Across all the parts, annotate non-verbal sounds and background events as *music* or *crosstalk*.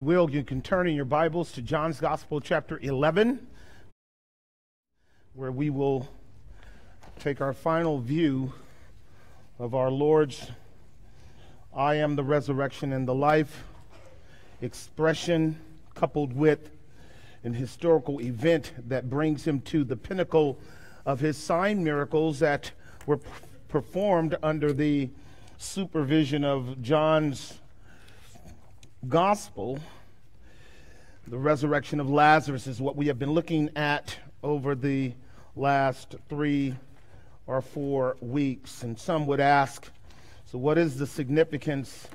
will, you can turn in your Bibles to John's Gospel, chapter 11, where we will take our final view of our Lord's I am the resurrection and the life expression, coupled with an historical event that brings him to the pinnacle of his sign miracles that were performed under the supervision of John's gospel, the resurrection of Lazarus is what we have been looking at over the last three or four weeks. And some would ask, so what is the significance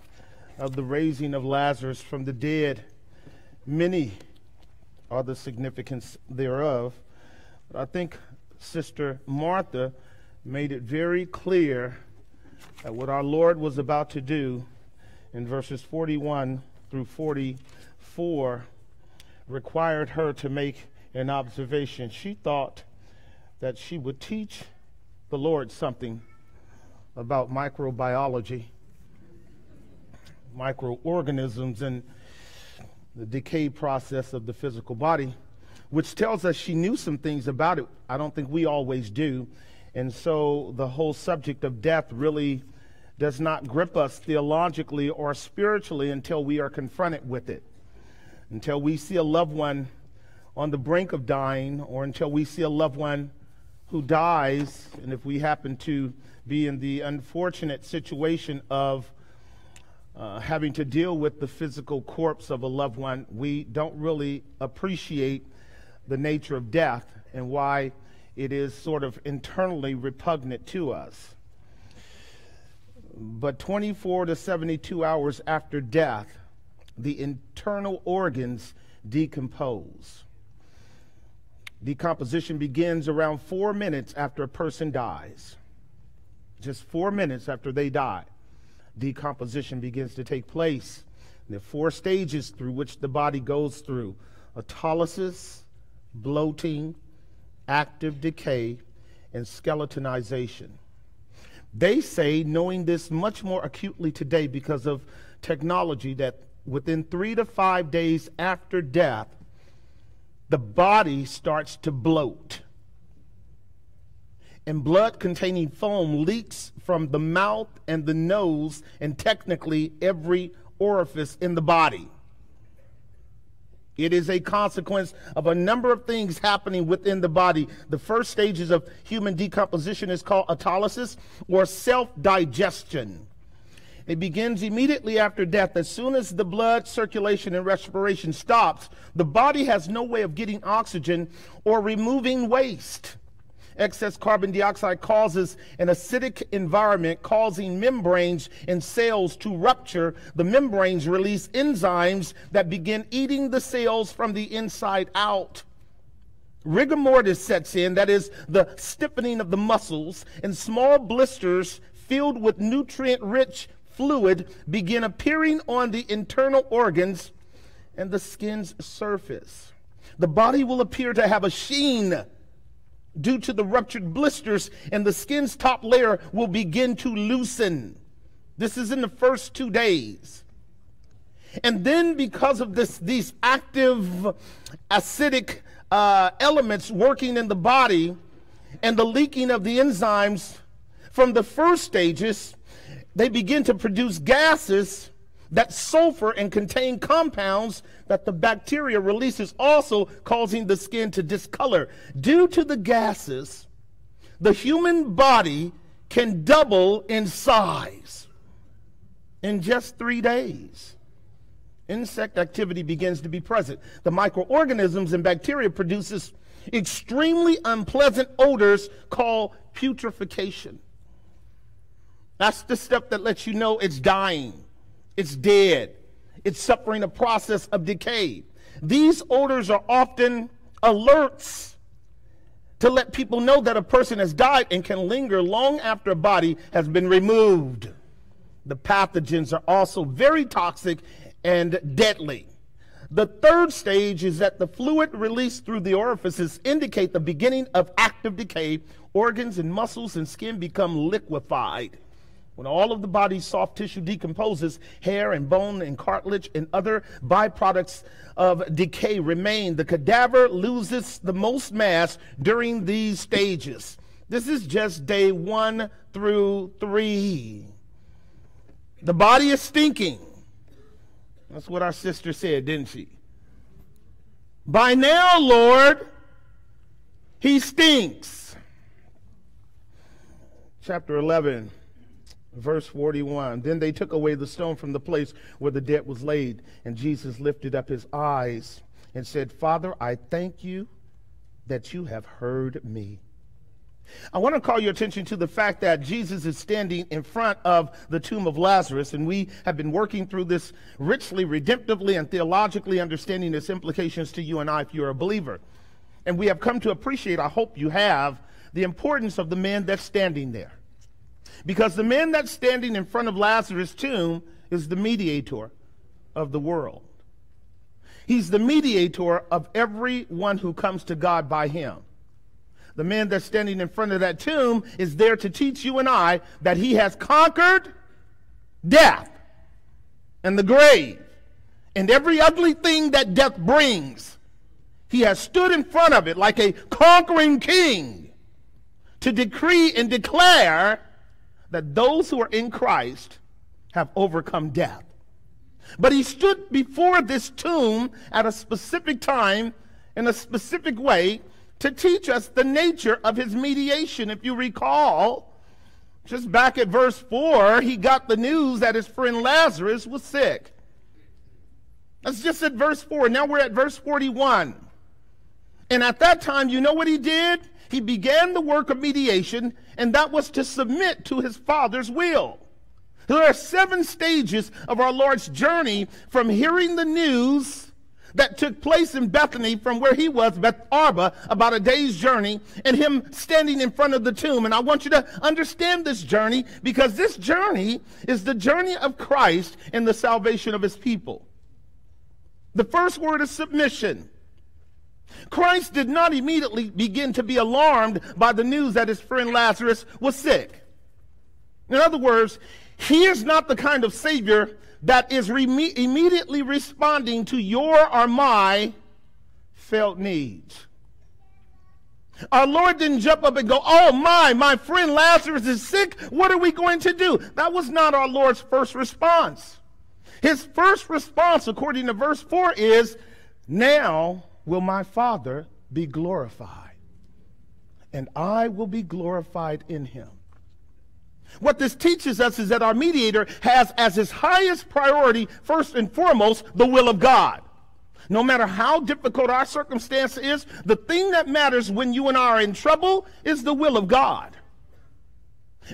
of the raising of Lazarus from the dead? Many are the significance thereof. But I think Sister Martha made it very clear that what our Lord was about to do in verses 41 through 44 required her to make an observation. She thought that she would teach the Lord something about microbiology, microorganisms, and the decay process of the physical body, which tells us she knew some things about it. I don't think we always do. And so the whole subject of death really does not grip us theologically or spiritually until we are confronted with it, until we see a loved one on the brink of dying, or until we see a loved one who dies, and if we happen to be in the unfortunate situation of uh, having to deal with the physical corpse of a loved one, we don't really appreciate the nature of death and why it is sort of internally repugnant to us but 24 to 72 hours after death, the internal organs decompose. Decomposition begins around four minutes after a person dies. Just four minutes after they die, decomposition begins to take place. There are four stages through which the body goes through autolysis, bloating, active decay, and skeletonization. They say, knowing this much more acutely today because of technology, that within three to five days after death, the body starts to bloat. And blood containing foam leaks from the mouth and the nose, and technically every orifice in the body. It is a consequence of a number of things happening within the body. The first stages of human decomposition is called autolysis or self digestion. It begins immediately after death. As soon as the blood circulation and respiration stops, the body has no way of getting oxygen or removing waste. Excess carbon dioxide causes an acidic environment, causing membranes and cells to rupture. The membranes release enzymes that begin eating the cells from the inside out. Rigor mortis sets in, that is, the stiffening of the muscles, and small blisters filled with nutrient rich fluid begin appearing on the internal organs and the skin's surface. The body will appear to have a sheen due to the ruptured blisters, and the skin's top layer will begin to loosen. This is in the first two days. And then, because of this, these active acidic uh, elements working in the body and the leaking of the enzymes from the first stages, they begin to produce gases that sulfur and contain compounds that the bacteria releases, also causing the skin to discolor. Due to the gases, the human body can double in size in just three days. Insect activity begins to be present. The microorganisms and bacteria produces extremely unpleasant odors called putrefaction. That's the stuff that lets you know it's dying. It's dead. It's suffering a process of decay. These odors are often alerts to let people know that a person has died and can linger long after a body has been removed. The pathogens are also very toxic and deadly. The third stage is that the fluid released through the orifices indicate the beginning of active decay. Organs and muscles and skin become liquefied. When all of the body's soft tissue decomposes, hair and bone and cartilage and other byproducts of decay remain. The cadaver loses the most mass during these stages. This is just day one through three. The body is stinking. That's what our sister said, didn't she? By now, Lord, he stinks. Chapter 11, verse 41. Then they took away the stone from the place where the dead was laid, and Jesus lifted up his eyes and said, Father, I thank you that you have heard me. I want to call your attention to the fact that Jesus is standing in front of the tomb of Lazarus, and we have been working through this richly, redemptively, and theologically understanding its implications to you and I if you're a believer. And we have come to appreciate, I hope you have, the importance of the man that's standing there. Because the man that's standing in front of Lazarus' tomb is the mediator of the world. He's the mediator of everyone who comes to God by him. The man that's standing in front of that tomb is there to teach you and I that he has conquered death and the grave and every ugly thing that death brings. He has stood in front of it like a conquering king to decree and declare that those who are in Christ have overcome death. But he stood before this tomb at a specific time in a specific way to teach us the nature of his mediation. If you recall, just back at verse 4, he got the news that his friend Lazarus was sick. That's just at verse 4. Now we're at verse 41. And at that time, you know what he did? He began the work of mediation, and that was to submit to his Father's will. There are seven stages of our Lord's journey from hearing the news that took place in Bethany from where he was, Beth Arba, about a day's journey, and him standing in front of the tomb. And I want you to understand this journey because this journey is the journey of Christ in the salvation of his people. The first word is submission. Christ did not immediately begin to be alarmed by the news that his friend Lazarus was sick. In other words, he is not the kind of Savior that is immediately responding to your or my felt needs. Our Lord didn't jump up and go, Oh my, my friend Lazarus is sick. What are we going to do? That was not our Lord's first response. His first response, according to verse 4, is, Now will my Father be glorified, and I will be glorified in him. What this teaches us is that our mediator has as his highest priority, first and foremost, the will of God. No matter how difficult our circumstance is, the thing that matters when you and I are in trouble is the will of God.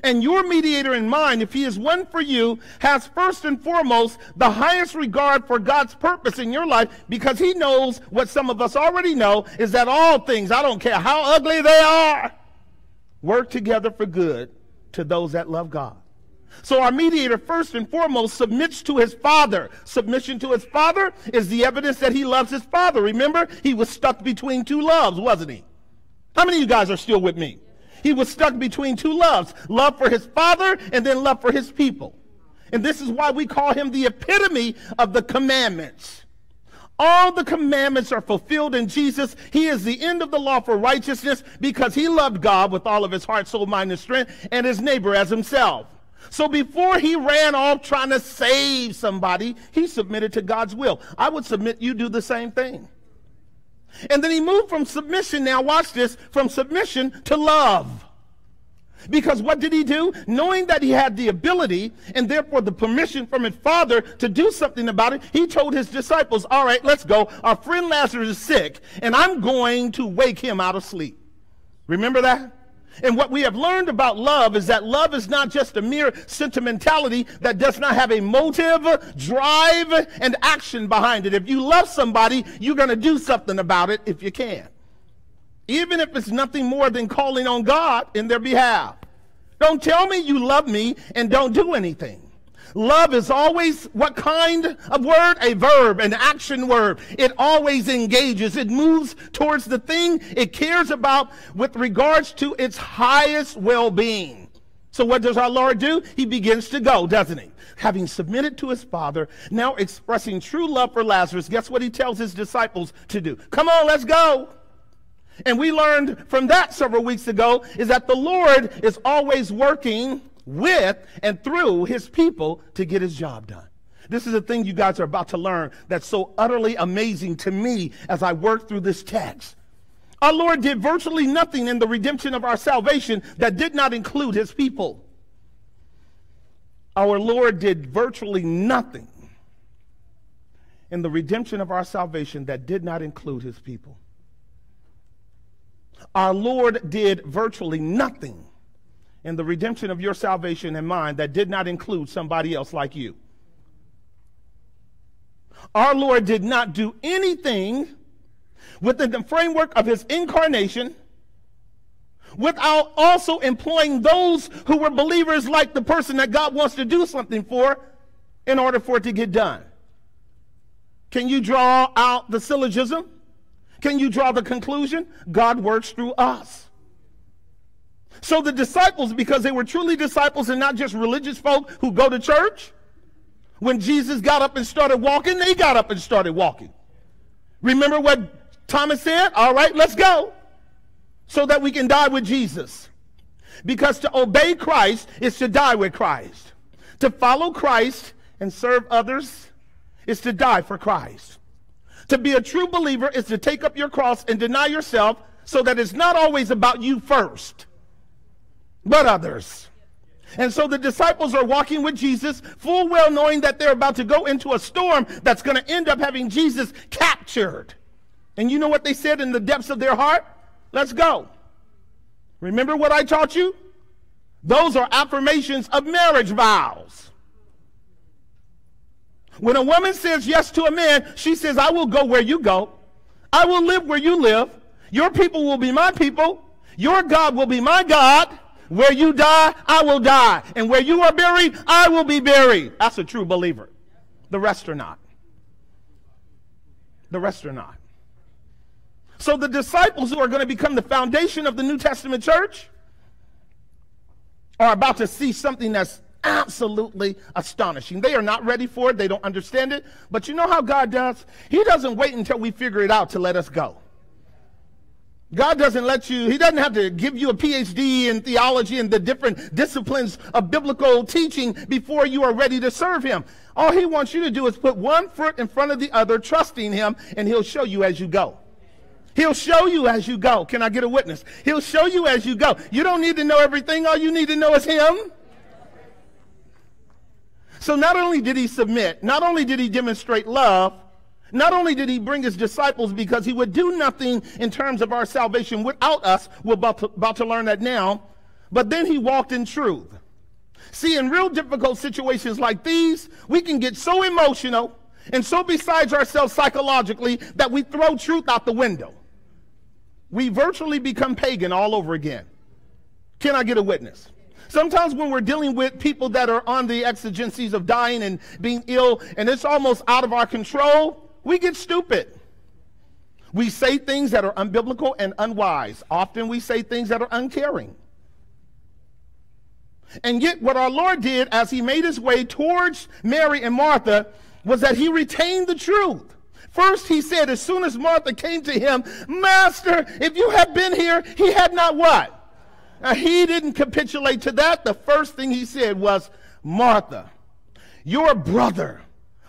And your mediator in mind, if he is one for you, has first and foremost the highest regard for God's purpose in your life because he knows what some of us already know is that all things, I don't care how ugly they are, work together for good to those that love God. So our mediator, first and foremost, submits to his father. Submission to his father is the evidence that he loves his father. Remember, he was stuck between two loves, wasn't he? How many of you guys are still with me? He was stuck between two loves love for his father and then love for his people. And this is why we call him the epitome of the commandments. All the commandments are fulfilled in Jesus. He is the end of the law for righteousness because he loved God with all of his heart, soul, mind, and strength, and his neighbor as himself. So before he ran off trying to save somebody, he submitted to God's will. I would submit you do the same thing. And then he moved from submission, now watch this, from submission to love. Because what did he do? Knowing that he had the ability and therefore the permission from his father to do something about it, he told his disciples, All right, let's go. Our friend Lazarus is sick, and I'm going to wake him out of sleep. Remember that? And what we have learned about love is that love is not just a mere sentimentality that does not have a motive, drive, and action behind it. If you love somebody, you're going to do something about it if you can even if it's nothing more than calling on God in their behalf. Don't tell me you love me and don't do anything. Love is always what kind of word? A verb, an action word. It always engages. It moves towards the thing it cares about with regards to its highest well-being. So what does our Lord do? He begins to go, doesn't he? Having submitted to his Father, now expressing true love for Lazarus, guess what he tells his disciples to do? Come on, let's go. And we learned from that several weeks ago is that the Lord is always working with and through his people to get his job done. This is a thing you guys are about to learn that's so utterly amazing to me as I work through this text. Our Lord did virtually nothing in the redemption of our salvation that did not include his people. Our Lord did virtually nothing in the redemption of our salvation that did not include his people. Our Lord did virtually nothing in the redemption of your salvation and mine that did not include somebody else like you. Our Lord did not do anything within the framework of his incarnation without also employing those who were believers like the person that God wants to do something for in order for it to get done. Can you draw out the syllogism? Can you draw the conclusion? God works through us. So the disciples, because they were truly disciples and not just religious folk who go to church, when Jesus got up and started walking, they got up and started walking. Remember what Thomas said? All right, let's go. So that we can die with Jesus. Because to obey Christ is to die with Christ. To follow Christ and serve others is to die for Christ. To be a true believer is to take up your cross and deny yourself so that it's not always about you first, but others. And so the disciples are walking with Jesus, full well knowing that they're about to go into a storm that's going to end up having Jesus captured. And you know what they said in the depths of their heart? Let's go. Remember what I taught you? Those are affirmations of marriage vows. When a woman says yes to a man, she says, I will go where you go. I will live where you live. Your people will be my people. Your God will be my God. Where you die, I will die. And where you are buried, I will be buried. That's a true believer. The rest are not. The rest are not. So the disciples who are going to become the foundation of the New Testament church are about to see something that's absolutely astonishing. They are not ready for it, they don't understand it. But you know how God does? He doesn't wait until we figure it out to let us go. God doesn't let you, He doesn't have to give you a PhD in theology and the different disciplines of biblical teaching before you are ready to serve Him. All He wants you to do is put one foot in front of the other, trusting Him, and He'll show you as you go. He'll show you as you go. Can I get a witness? He'll show you as you go. You don't need to know everything. All you need to know is Him. So not only did he submit, not only did he demonstrate love, not only did he bring his disciples because he would do nothing in terms of our salvation without us, we're about to, about to learn that now, but then he walked in truth. See, in real difficult situations like these, we can get so emotional and so besides ourselves psychologically that we throw truth out the window. We virtually become pagan all over again. Can I get a witness? Sometimes when we're dealing with people that are on the exigencies of dying and being ill, and it's almost out of our control, we get stupid. We say things that are unbiblical and unwise. Often we say things that are uncaring. And yet, what our Lord did as he made his way towards Mary and Martha was that he retained the truth. First, he said, as soon as Martha came to him, Master, if you had been here, he had not what? Now, he didn't capitulate to that. The first thing he said was, Martha, your brother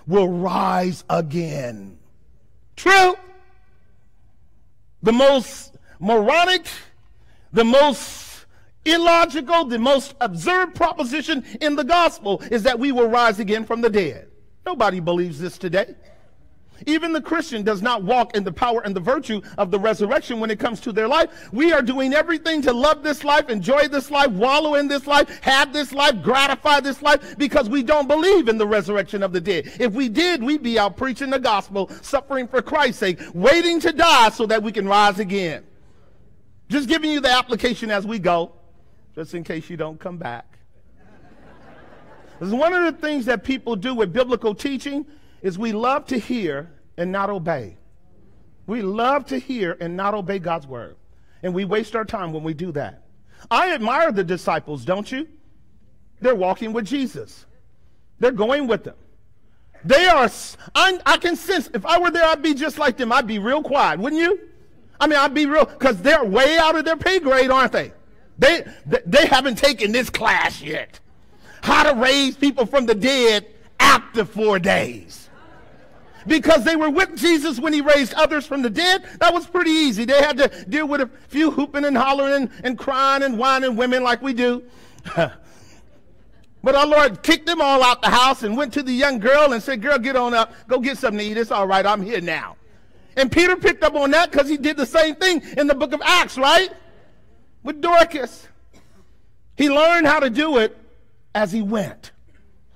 will rise again. True. The most moronic, the most illogical, the most absurd proposition in the gospel is that we will rise again from the dead. Nobody believes this today. Even the Christian does not walk in the power and the virtue of the resurrection when it comes to their life. We are doing everything to love this life, enjoy this life, wallow in this life, have this life, gratify this life because we don't believe in the resurrection of the dead. If we did, we'd be out preaching the gospel, suffering for Christ's sake, waiting to die so that we can rise again. Just giving you the application as we go, just in case you don't come back. This is one of the things that people do with biblical teaching is we love to hear and not obey. We love to hear and not obey God's word. And we waste our time when we do that. I admire the disciples, don't you? They're walking with Jesus. They're going with them. They are, I, I can sense, if I were there, I'd be just like them. I'd be real quiet, wouldn't you? I mean, I'd be real, because they're way out of their pay grade, aren't they? They, they haven't taken this class yet. How to raise people from the dead after four days. Because they were with Jesus when he raised others from the dead, that was pretty easy. They had to deal with a few hooping and hollering and, and crying and whining women like we do. *laughs* But our Lord kicked them all out the house and went to the young girl and said, Girl, get on up. Go get something to eat. It's all right. I'm here now. And Peter picked up on that because he did the same thing in the book of Acts, right? With Dorcas. He learned how to do it as he went.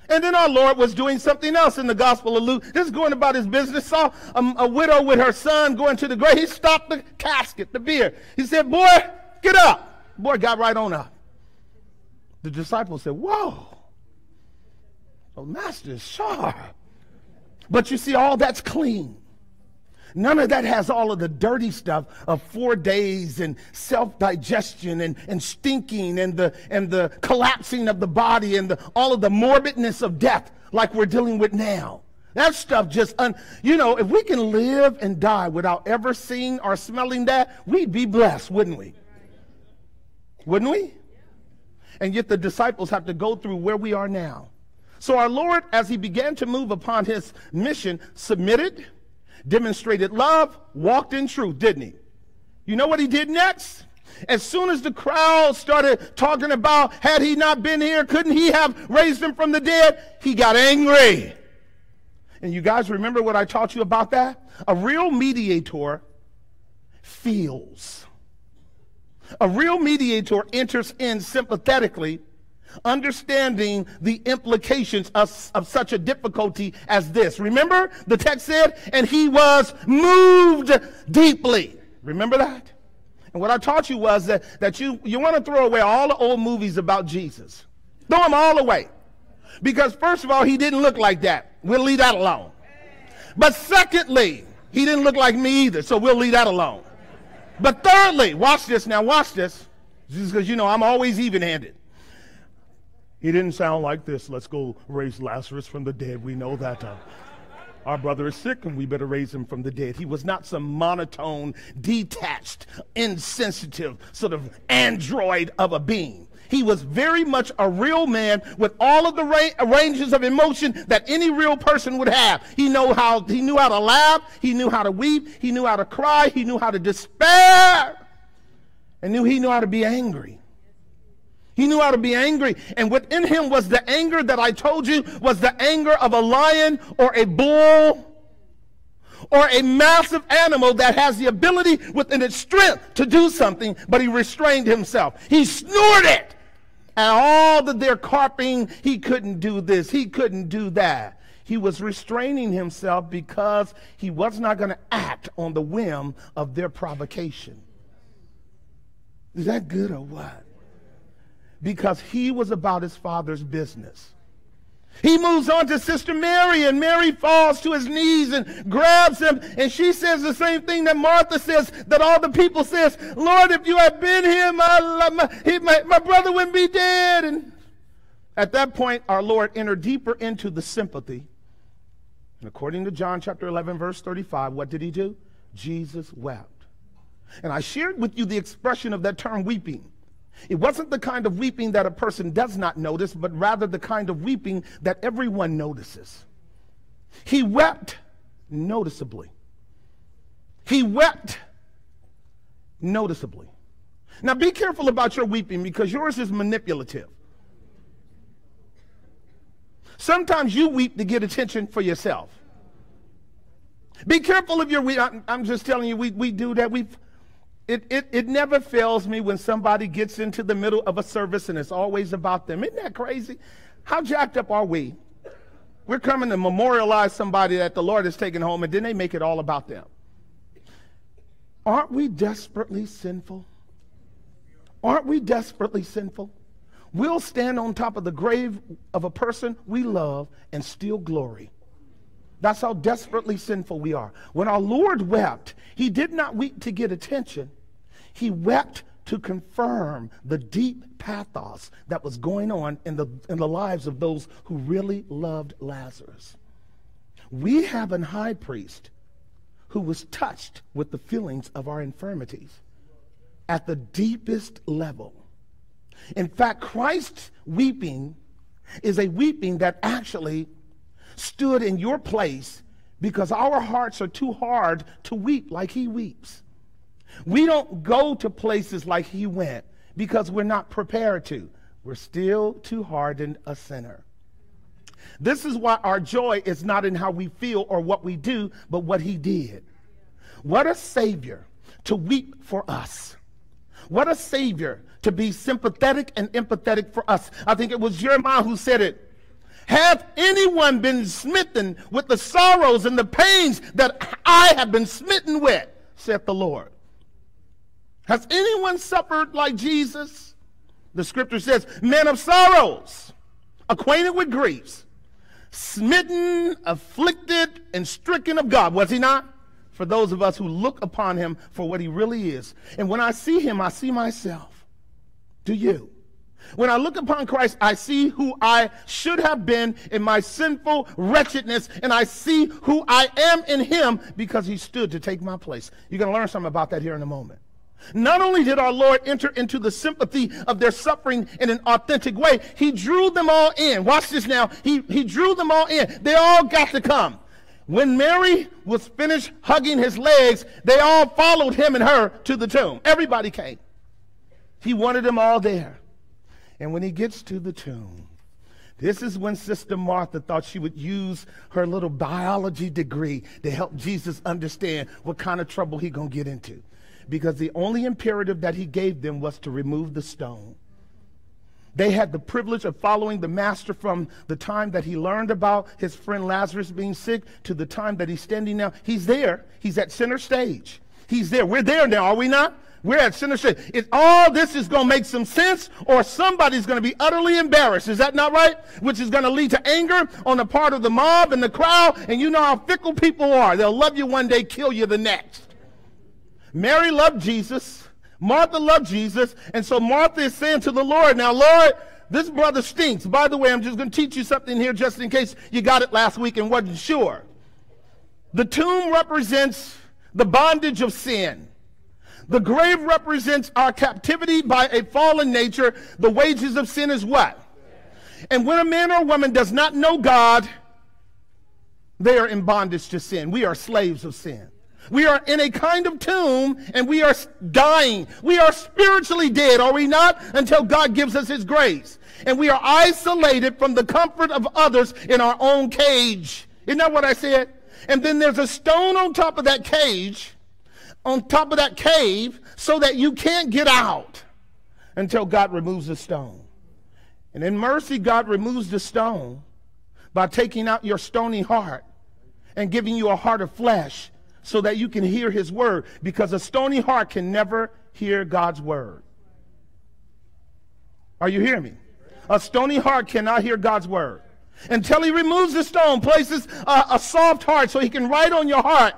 And then our Lord was doing something else in the Gospel of Luke. Just going about his business, saw a, a widow with her son going to the grave. He stopped the casket, the bier. He said, Boy, get up. Boy got right on up. The disciples said, Whoa. Oh, master is sharp. But you see, all that's clean. None of that has all of the dirty stuff of four days and self-digestion and, and stinking and the, and the collapsing of the body and the, all of the morbidness of death like we're dealing with now. That stuff just, un, you know, if we can live and die without ever seeing or smelling that, we'd be blessed, wouldn't we? Wouldn't we? And yet the disciples have to go through where we are now. So our Lord, as he began to move upon his mission, submitted, demonstrated love, walked in truth, didn't he? You know what he did next? As soon as the crowd started talking about, had he not been here, couldn't he have raised him from the dead? He got angry. And you guys remember what I taught you about that? A real mediator feels. A real mediator enters in sympathetically understanding the implications of, of such a difficulty as this. Remember, the text said, and he was moved deeply. Remember that? And what I taught you was that, that you, you want to throw away all the old movies about Jesus. Throw them all away. Because, first of all, he didn't look like that. We'll leave that alone. But secondly, he didn't look like me either, so we'll leave that alone. But thirdly, watch this now, watch this. Because, you know, I'm always even handed. He didn't sound like this. Let's go raise Lazarus from the dead. We know that. Uh, our brother is sick and we better raise him from the dead. He was not some monotone, detached, insensitive, sort of android of a being. He was very much a real man with all of the ra- ranges of emotion that any real person would have. He know how he knew how to laugh, he knew how to weep, he knew how to cry, he knew how to despair, and knew he knew how to be angry. He knew how to be angry. And within him was the anger that I told you was the anger of a lion or a bull or a massive animal that has the ability within its strength to do something, but he restrained himself. He snorted. And all that they're carping, he couldn't do this, he couldn't do that. He was restraining himself because he was not going to act on the whim of their provocation. Is that good or what? Because he was about his father's business. He moves on to Sister Mary, and Mary falls to his knees and grabs him, and she says the same thing that Martha says, that all the people says, Lord, if you had been here, my, my, my, my brother wouldn't be dead. And at that point, our Lord entered deeper into the sympathy. And according to John chapter 11, verse 35, what did he do? Jesus wept. And I shared with you the expression of that term weeping. It wasn't the kind of weeping that a person does not notice, but rather the kind of weeping that everyone notices. He wept noticeably. He wept noticeably. Now be careful about your weeping because yours is manipulative. Sometimes you weep to get attention for yourself. Be careful of your weep. I'm just telling you, we, we do that. We it, it, it never fails me when somebody gets into the middle of a service and it's always about them. Isn't that crazy? How jacked up are we? We're coming to memorialize somebody that the Lord has taken home and then they make it all about them. Aren't we desperately sinful? Aren't we desperately sinful? We'll stand on top of the grave of a person we love and steal glory. That's how desperately sinful we are. When our Lord wept, he did not weep to get attention. He wept to confirm the deep pathos that was going on in the, in the lives of those who really loved Lazarus. We have an high priest who was touched with the feelings of our infirmities at the deepest level. In fact, Christ's weeping is a weeping that actually stood in your place because our hearts are too hard to weep like he weeps. We don't go to places like he went because we're not prepared to. We're still too hardened a sinner. This is why our joy is not in how we feel or what we do, but what he did. What a savior to weep for us. What a savior to be sympathetic and empathetic for us. I think it was Jeremiah who said it. Have anyone been smitten with the sorrows and the pains that I have been smitten with, saith the Lord? Has anyone suffered like Jesus? The scripture says, men of sorrows, acquainted with griefs, smitten, afflicted, and stricken of God. Was he not? For those of us who look upon him for what he really is. And when I see him, I see myself. Do you? When I look upon Christ, I see who I should have been in my sinful wretchedness, and I see who I am in him because he stood to take my place. You're going to learn something about that here in a moment. Not only did our Lord enter into the sympathy of their suffering in an authentic way, he drew them all in. Watch this now. He, he drew them all in. They all got to come. When Mary was finished hugging his legs, they all followed him and her to the tomb. Everybody came. He wanted them all there. And when he gets to the tomb, this is when Sister Martha thought she would use her little biology degree to help Jesus understand what kind of trouble he going to get into because the only imperative that he gave them was to remove the stone. They had the privilege of following the master from the time that he learned about his friend Lazarus being sick to the time that he's standing now. He's there. He's at center stage. He's there. We're there now, are we not? We're at center stage. Is all this is going to make some sense, or somebody's going to be utterly embarrassed. Is that not right? Which is going to lead to anger on the part of the mob and the crowd. And you know how fickle people are. They'll love you one day, kill you the next. Mary loved Jesus. Martha loved Jesus. And so Martha is saying to the Lord, Now, Lord, this brother stinks. By the way, I'm just going to teach you something here just in case you got it last week and wasn't sure. The tomb represents the bondage of sin. The grave represents our captivity by a fallen nature. The wages of sin is what? And when a man or woman does not know God, they are in bondage to sin. We are slaves of sin. We are in a kind of tomb and we are dying. We are spiritually dead, are we not? Until God gives us his grace. And we are isolated from the comfort of others in our own cage. Isn't that what I said? And then there's a stone on top of that cage, on top of that cave, so that you can't get out until God removes the stone. And in mercy, God removes the stone by taking out your stony heart and giving you a heart of flesh so that you can hear his word because a stony heart can never hear God's word. Are you hearing me? A stony heart cannot hear God's word. Until he removes the stone, places a, a soft heart so he can write on your heart,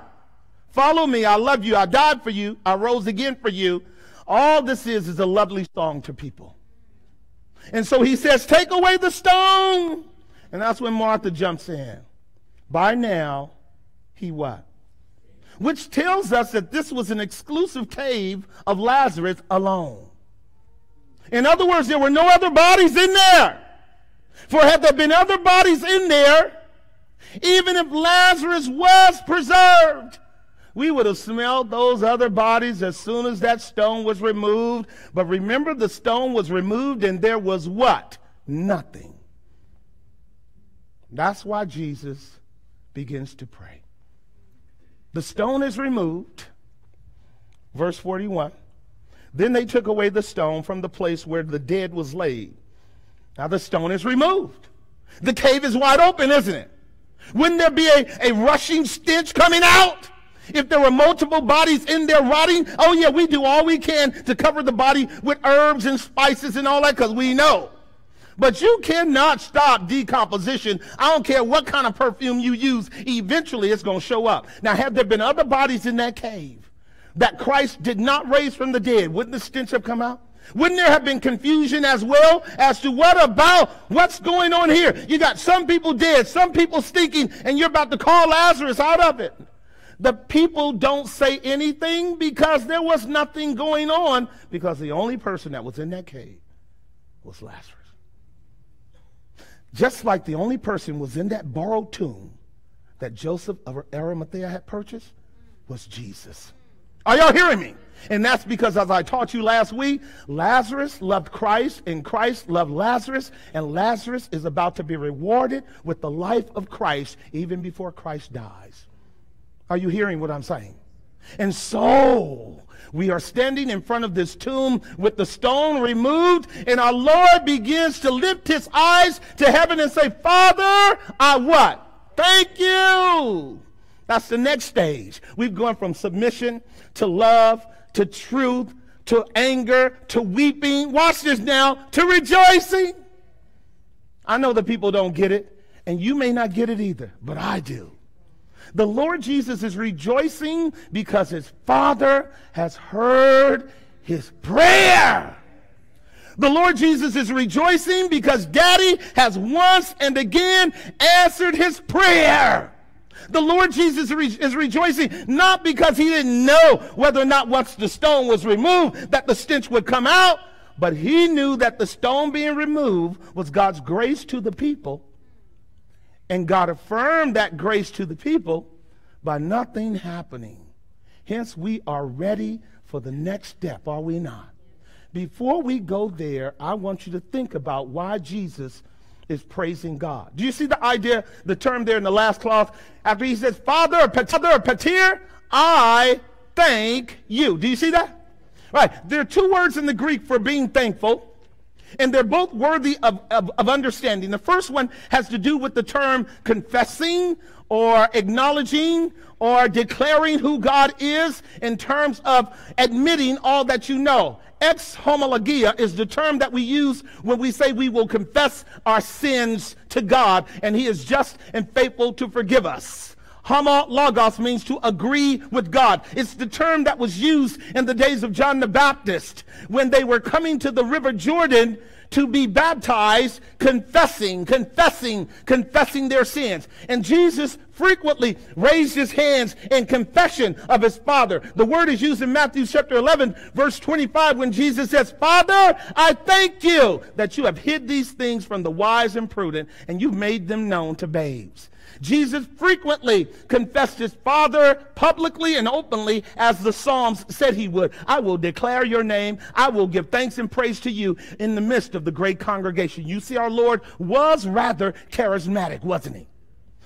Follow me, I love you, I died for you, I rose again for you. All this is is a lovely song to people. And so he says, Take away the stone. And that's when Martha jumps in. By now, he what? which tells us that this was an exclusive cave of Lazarus alone. In other words, there were no other bodies in there. For had there been other bodies in there, even if Lazarus was preserved, we would have smelled those other bodies as soon as that stone was removed. But remember, the stone was removed and there was what? Nothing. That's why Jesus begins to pray. The stone is removed. Verse 41. Then they took away the stone from the place where the dead was laid. Now the stone is removed. The cave is wide open, isn't it? Wouldn't there be a, a rushing stench coming out? If there were multiple bodies in there rotting, oh yeah, we do all we can to cover the body with herbs and spices and all that because we know but you cannot stop decomposition. I don't care what kind of perfume you use. Eventually, it's going to show up. Now, have there been other bodies in that cave? that Christ did not raise from the dead, wouldn't the stench have come out? Wouldn't there have been confusion as well as to what about what's going on here? You got some people dead, some people stinking, and you're about to call Lazarus out of it. The people don't say anything because there was nothing going on because the only person that was in that cave was Lazarus. Just like the only person was in that borrowed tomb that Joseph of Arimathea had purchased was Jesus. Are y'all hearing me? And that's because, as I taught you last week, Lazarus loved Christ, and Christ loved Lazarus, and Lazarus is about to be rewarded with the life of Christ even before Christ dies. Are you hearing what I'm saying? And so, we are standing in front of this tomb with the stone removed, and our Lord begins to lift his eyes to heaven and say, Father, I what? Thank you. That's the next stage. We've gone from submission to love to truth to anger to weeping. Watch this now to rejoicing. I know that people don't get it, and you may not get it either, but I do. The Lord Jesus is rejoicing because his Father has heard his prayer. The Lord Jesus is rejoicing because Daddy has once and again answered his prayer. The Lord Jesus is rejoicing not because he didn't know whether or not once the stone was removed that the stench would come out, but he knew that the stone being removed was God's grace to the people and God affirmed that grace to the people by nothing happening. Hence, we are ready for the next step, are we not? Before we go there, I want you to think about why Jesus is praising God. Do you see the idea, the term there in the last clause? After he says, Father, Father, Patir, I thank you. Do you see that? Right. There are two words in the Greek for being thankful. And they're both worthy of, of, of, understanding. The first one has to do with the term confessing or acknowledging or declaring who God is in terms of admitting all that you know. Ex homologia is the term that we use when we say we will confess our sins to God and He is just and faithful to forgive us. Homologos means to agree with God. It's the term that was used in the days of John the Baptist when they were coming to the River Jordan to be baptized, confessing, confessing, confessing their sins. And Jesus frequently raised his hands in confession of his Father. The word is used in Matthew chapter 11, verse 25, when Jesus says, Father, I thank you that you have hid these things from the wise and prudent, and you've made them known to babes. Jesus frequently confessed his Father publicly and openly as the Psalms said he would. I will declare your name. I will give thanks and praise to you in the midst of the great congregation. You see, our Lord was rather charismatic, wasn't he?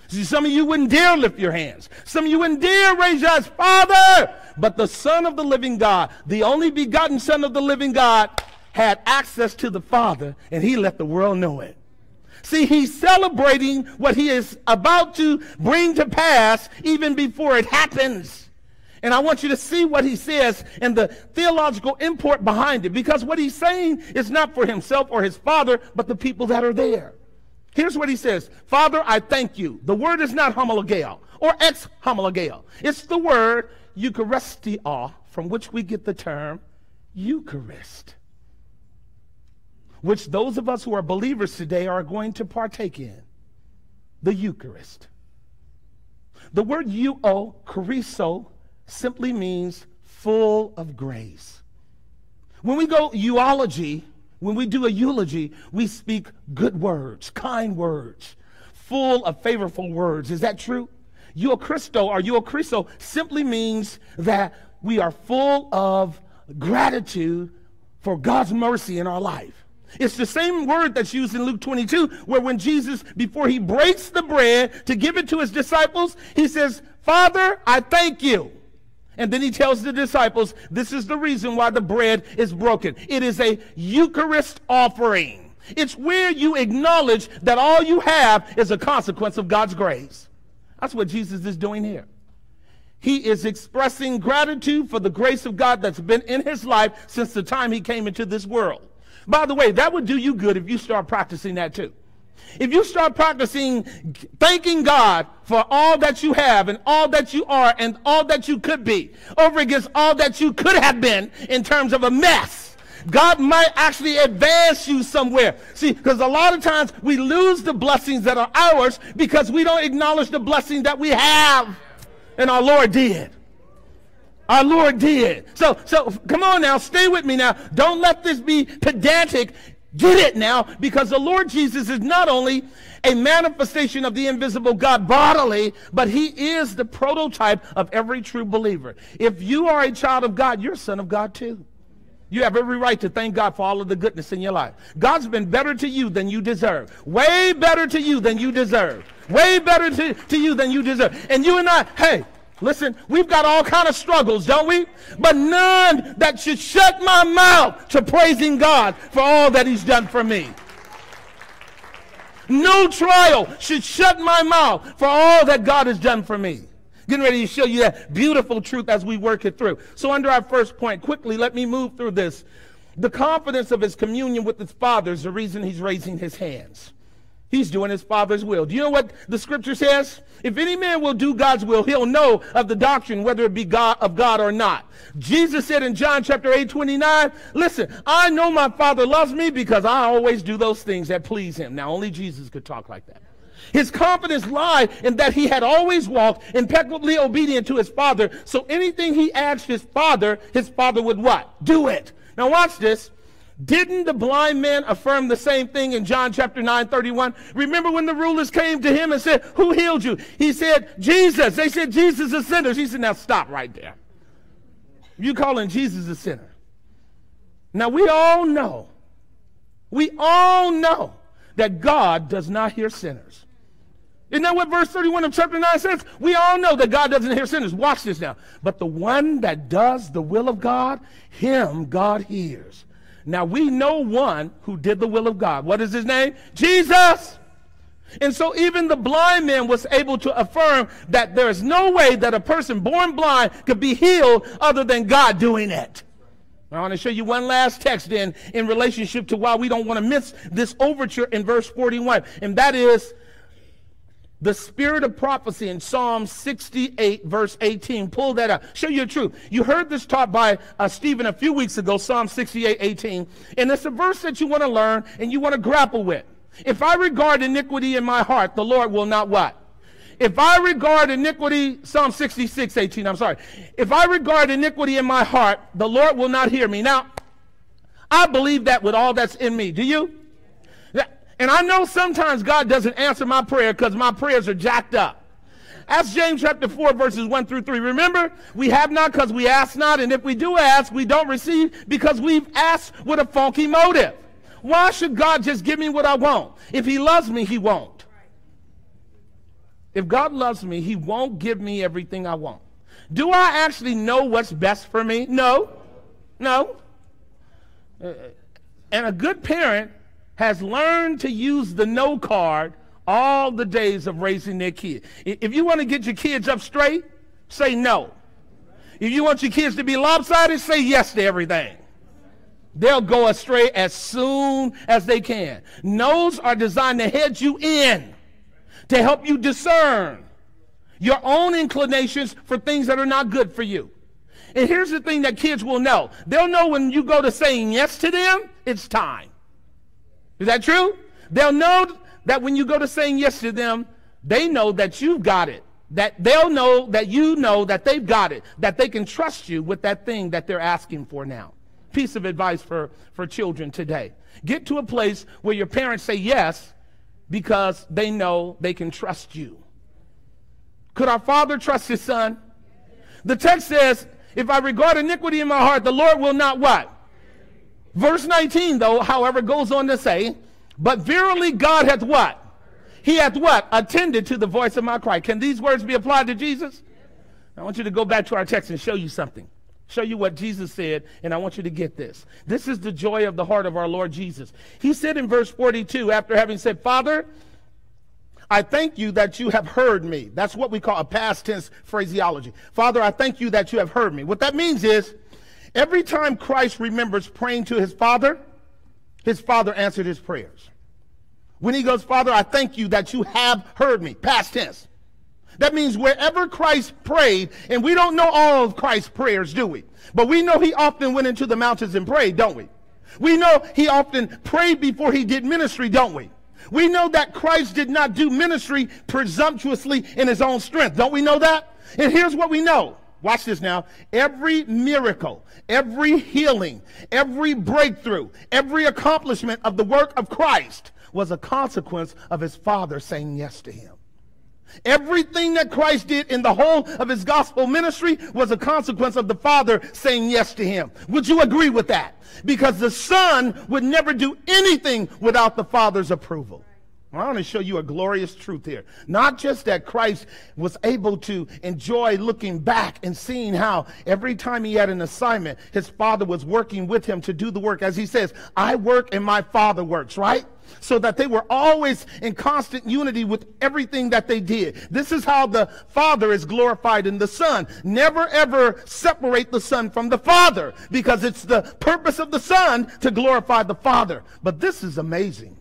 See, some of you wouldn't dare lift your hands. Some of you wouldn't dare raise your Father. But the Son of the living God, the only begotten Son of the living God, had access to the Father, and he let the world know it. See, he's celebrating what he is about to bring to pass even before it happens. And I want you to see what he says and the theological import behind it because what he's saying is not for himself or his father, but the people that are there. Here's what he says Father, I thank you. The word is not homologeo or ex homologeo, it's the word Eucharistia, from which we get the term Eucharist which those of us who are believers today are going to partake in the Eucharist. The word eucharisto simply means full of grace. When we go eulogy, when we do a eulogy, we speak good words, kind words, full of favorable words. Is that true? Eucharisto or eucharisto simply means that we are full of gratitude for God's mercy in our life. It's the same word that's used in Luke 22, where when Jesus, before he breaks the bread to give it to his disciples, he says, Father, I thank you. And then he tells the disciples, this is the reason why the bread is broken. It is a Eucharist offering. It's where you acknowledge that all you have is a consequence of God's grace. That's what Jesus is doing here. He is expressing gratitude for the grace of God that's been in his life since the time he came into this world. By the way, that would do you good if you start practicing that too. If you start practicing thanking God for all that you have and all that you are and all that you could be over against all that you could have been in terms of a mess, God might actually advance you somewhere. See, because a lot of times we lose the blessings that are ours because we don't acknowledge the blessing that we have. And our Lord did. Our Lord did. So, so come on now, stay with me now. Don't let this be pedantic. Get it now, because the Lord Jesus is not only a manifestation of the invisible God bodily, but he is the prototype of every true believer. If you are a child of God, you're a son of God too. You have every right to thank God for all of the goodness in your life. God's been better to you than you deserve. Way better to you than you deserve. Way better to, to you than you deserve. And you and I, hey, listen, we've got all kind of struggles, don't we? But none that should shut my mouth to praising God for all that he's done for me. No trial should shut my mouth for all that God has done for me. Getting ready to show you that beautiful truth as we work it through. So, under our first point, quickly, let me move through this. The confidence of his communion with his father is the reason he's raising his hands. He's doing his father's will. Do you know what the scripture says? If any man will do God's will, he'll know of the doctrine, whether it be God of God or not. Jesus said in John chapter 8, 29, listen, I know my father loves me because I always do those things that please him. Now, only Jesus could talk like that. His confidence lied in that he had always walked impeccably obedient to his father. So anything he asked his father, his father would what? Do it. Now watch this. Didn't the blind man affirm the same thing in John chapter 9, 31? Remember when the rulers came to him and said, Who healed you? He said, Jesus. They said, Jesus is sinners. He said, Now stop right there. You calling Jesus a sinner. Now we all know, we all know that God does not hear sinners. Isn't that what verse 31 of chapter 9 says? We all know that God doesn't hear sinners. Watch this now. But the one that does the will of God, him God hears. Now we know one who did the will of God. What is his name? Jesus. And so even the blind man was able to affirm that there is no way that a person born blind could be healed other than God doing it. I want to show you one last text then in relationship to why we don't want to miss this overture in verse 41. And that is the spirit of prophecy in Psalm 68, verse 18. Pull that up. Show you the truth. You heard this taught by uh, Stephen a few weeks ago, Psalm 68, 18. And it's a verse that you want to learn and you want to grapple with. If I regard iniquity in my heart, the Lord will not what? If I regard iniquity, Psalm 66, 18, I'm sorry. If I regard iniquity in my heart, the Lord will not hear me. Now, I believe that with all that's in me. Do you? And I know sometimes God doesn't answer my prayer because my prayers are jacked up. That's James chapter 4, verses 1 through 3. Remember, we have not because we ask not, and if we do ask, we don't receive because we've asked with a funky motive. Why should God just give me what I want? If He loves me, He won't. If God loves me, He won't give me everything I want. Do I actually know what's best for me? No. No. Uh, and a good parent has learned to use the no card all the days of raising their kid. If you want to get your kids up straight, say no. If you want your kids to be lopsided, say yes to everything. They'll go astray as soon as they can. No's are designed to head you in, to help you discern your own inclinations for things that are not good for you. And here's the thing that kids will know. They'll know when you go to saying yes to them, it's time. Is that true? They'll know that when you go to saying yes to them, they know that you've got it. That they'll know that you know that they've got it, that they can trust you with that thing that they're asking for now. Piece of advice for, for children today. Get to a place where your parents say yes because they know they can trust you. Could our father trust his son? The text says, if I regard iniquity in my heart, the Lord will not what? Verse 19, though, however, goes on to say, But verily God hath what? He hath what? Attended to the voice of my cry. Can these words be applied to Jesus? I want you to go back to our text and show you something. Show you what Jesus said, and I want you to get this. This is the joy of the heart of our Lord Jesus. He said in verse 42, after having said, Father, I thank you that you have heard me. That's what we call a past tense phraseology. Father, I thank you that you have heard me. What that means is, Every time Christ remembers praying to his Father, his Father answered his prayers. When he goes, Father, I thank you that you have heard me. Past tense. That means wherever Christ prayed, and we don't know all of Christ's prayers, do we? But we know he often went into the mountains and prayed, don't we? We know he often prayed before he did ministry, don't we? We know that Christ did not do ministry presumptuously in his own strength. Don't we know that? And here's what we know. Watch this now. Every miracle, every healing, every breakthrough, every accomplishment of the work of Christ was a consequence of his Father saying yes to him. Everything that Christ did in the whole of his gospel ministry was a consequence of the Father saying yes to him. Would you agree with that? Because the Son would never do anything without the Father's approval. I want to show you a glorious truth here. Not just that Christ was able to enjoy looking back and seeing how every time he had an assignment, his Father was working with him to do the work. As he says, I work and my Father works, right? so that they were always in constant unity with everything that they did. This is how the Father is glorified in the Son. Never ever separate the Son from the Father because it's the purpose of the Son to glorify the Father. But this is amazing.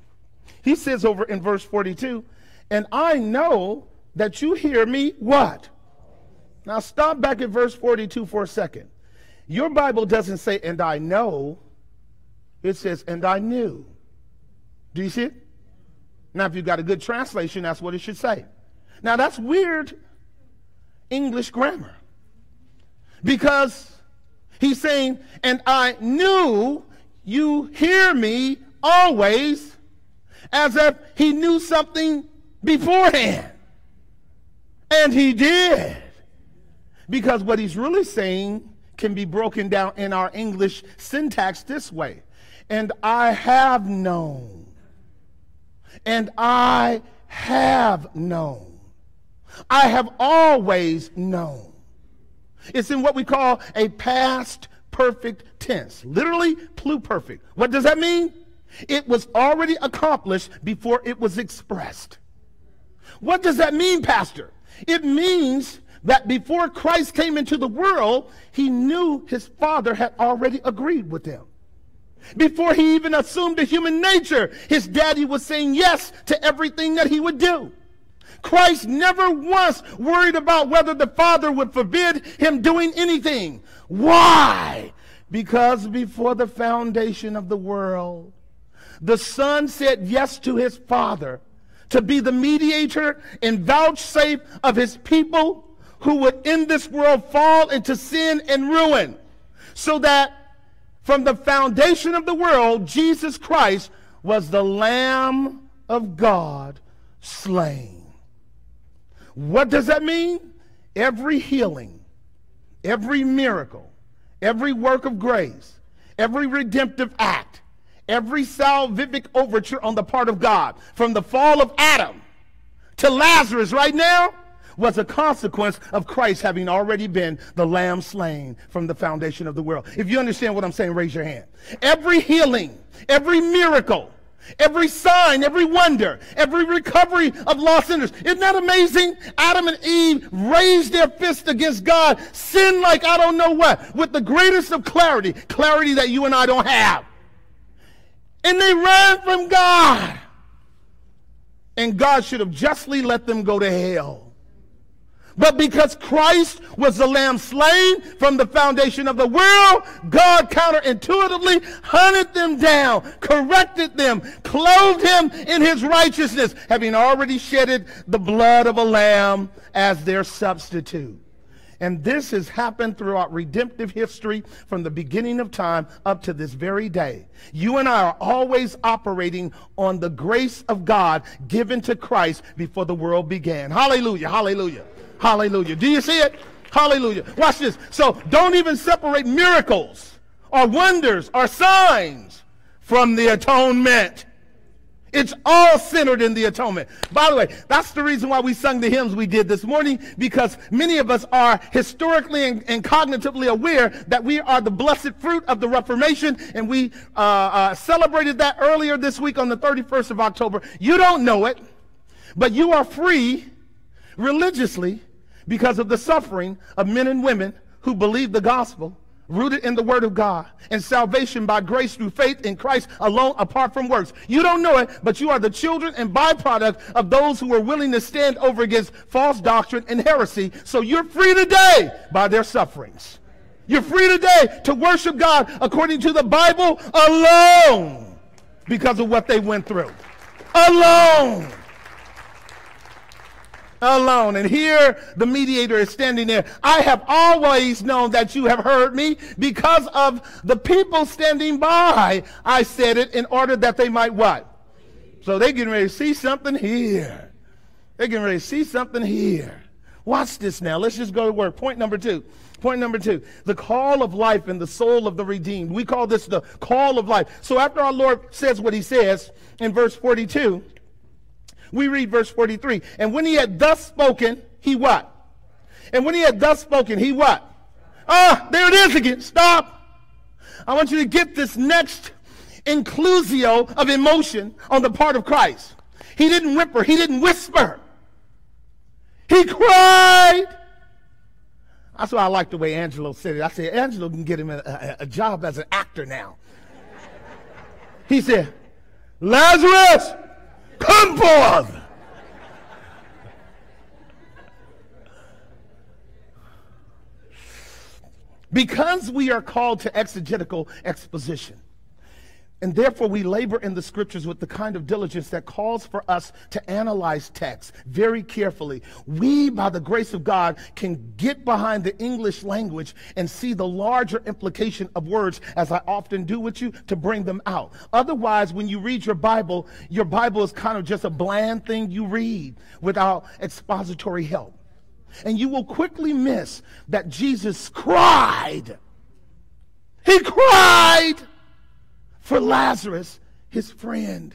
He says over in verse 42, and I know that you hear me what? Now stop back at verse 42 for a second. Your Bible doesn't say, and I know. It says, and I knew. Do you see it? Now, if you've got a good translation, that's what it should say. Now, that's weird English grammar. Because he's saying, and I knew you hear me always, as if he knew something beforehand. And he did. Because what he's really saying can be broken down in our English syntax this way. And I have known and I have known. I have always known. It's in what we call a past perfect tense, literally pluperfect. What does that mean? It was already accomplished before it was expressed. What does that mean, Pastor? It means that before Christ came into the world, he knew his Father had already agreed with him. Before he even assumed a human nature, his daddy was saying yes to everything that he would do. Christ never once worried about whether the Father would forbid him doing anything. Why? Because before the foundation of the world, the Son said yes to his Father to be the mediator and vouchsafe of his people who would in this world fall into sin and ruin so that from the foundation of the world, Jesus Christ was the Lamb of God slain. What does that mean? Every healing, every miracle, every work of grace, every redemptive act, every salvific overture on the part of God, from the fall of Adam to Lazarus right now, was a consequence of Christ having already been the lamb slain from the foundation of the world. If you understand what I'm saying, raise your hand. Every healing, every miracle, every sign, every wonder, every recovery of lost sinners. Isn't that amazing? Adam and Eve raised their fist against God, sin like I don't know what, with the greatest of clarity, clarity that you and I don't have. And they ran from God. And God should have justly let them go to hell. But because Christ was the lamb slain from the foundation of the world, God counterintuitively hunted them down, corrected them, clothed him in his righteousness, having already shedded the blood of a lamb as their substitute. And this has happened throughout redemptive history from the beginning of time up to this very day. You and I are always operating on the grace of God given to Christ before the world began. Hallelujah, hallelujah. Hallelujah. Do you see it? Hallelujah. Watch this. So don't even separate miracles or wonders or signs from the atonement. It's all centered in the atonement. By the way, that's the reason why we sung the hymns we did this morning, because many of us are historically and, and cognitively aware that we are the blessed fruit of the Reformation, and we uh, uh, celebrated that earlier this week on the 31st of October. You don't know it, but you are free religiously because of the suffering of men and women who believed the gospel rooted in the Word of God, and salvation by grace through faith in Christ alone, apart from works. You don't know it, but you are the children and byproduct of those who are willing to stand over against false doctrine and heresy. So you're free today by their sufferings. You're free today to worship God according to the Bible alone because of what they went through. Alone alone. And here the mediator is standing there. I have always known that you have heard me because of the people standing by. I said it in order that they might what? So they getting ready to see something here. They're getting ready to see something here. Watch this now. Let's just go to work. Point number two. Point number two. The call of life and the soul of the redeemed. We call this the call of life. So after our Lord says what he says in verse 42, we read verse 43. And when he had thus spoken, he what? And when he had thus spoken, he what? Ah, there it is again. Stop. I want you to get this next inclusio of emotion on the part of Christ. He didn't whimper. He didn't whisper. He cried. That's why I like the way Angelo said it. I said, Angelo can get him a, a, a job as an actor now. He said, Lazarus, Come forth. Because we are called to exegetical exposition, and therefore, we labor in the scriptures with the kind of diligence that calls for us to analyze text very carefully. We, by the grace of God, can get behind the English language and see the larger implication of words, as I often do with you, to bring them out. Otherwise, when you read your Bible, your Bible is kind of just a bland thing you read without expository help. And you will quickly miss that Jesus cried. He cried for Lazarus, his friend.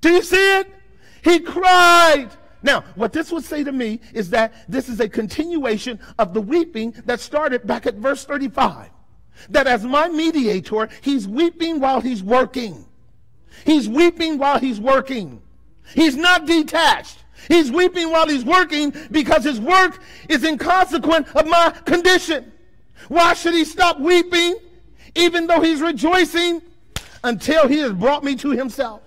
Do you see it? He cried. Now, what this would say to me is that this is a continuation of the weeping that started back at verse 35. That as my mediator, he's weeping while he's working. He's weeping while he's working. He's not detached. He's weeping while he's working because his work is inconsequent of my condition. Why should he stop weeping even though he's rejoicing until he has brought me to himself.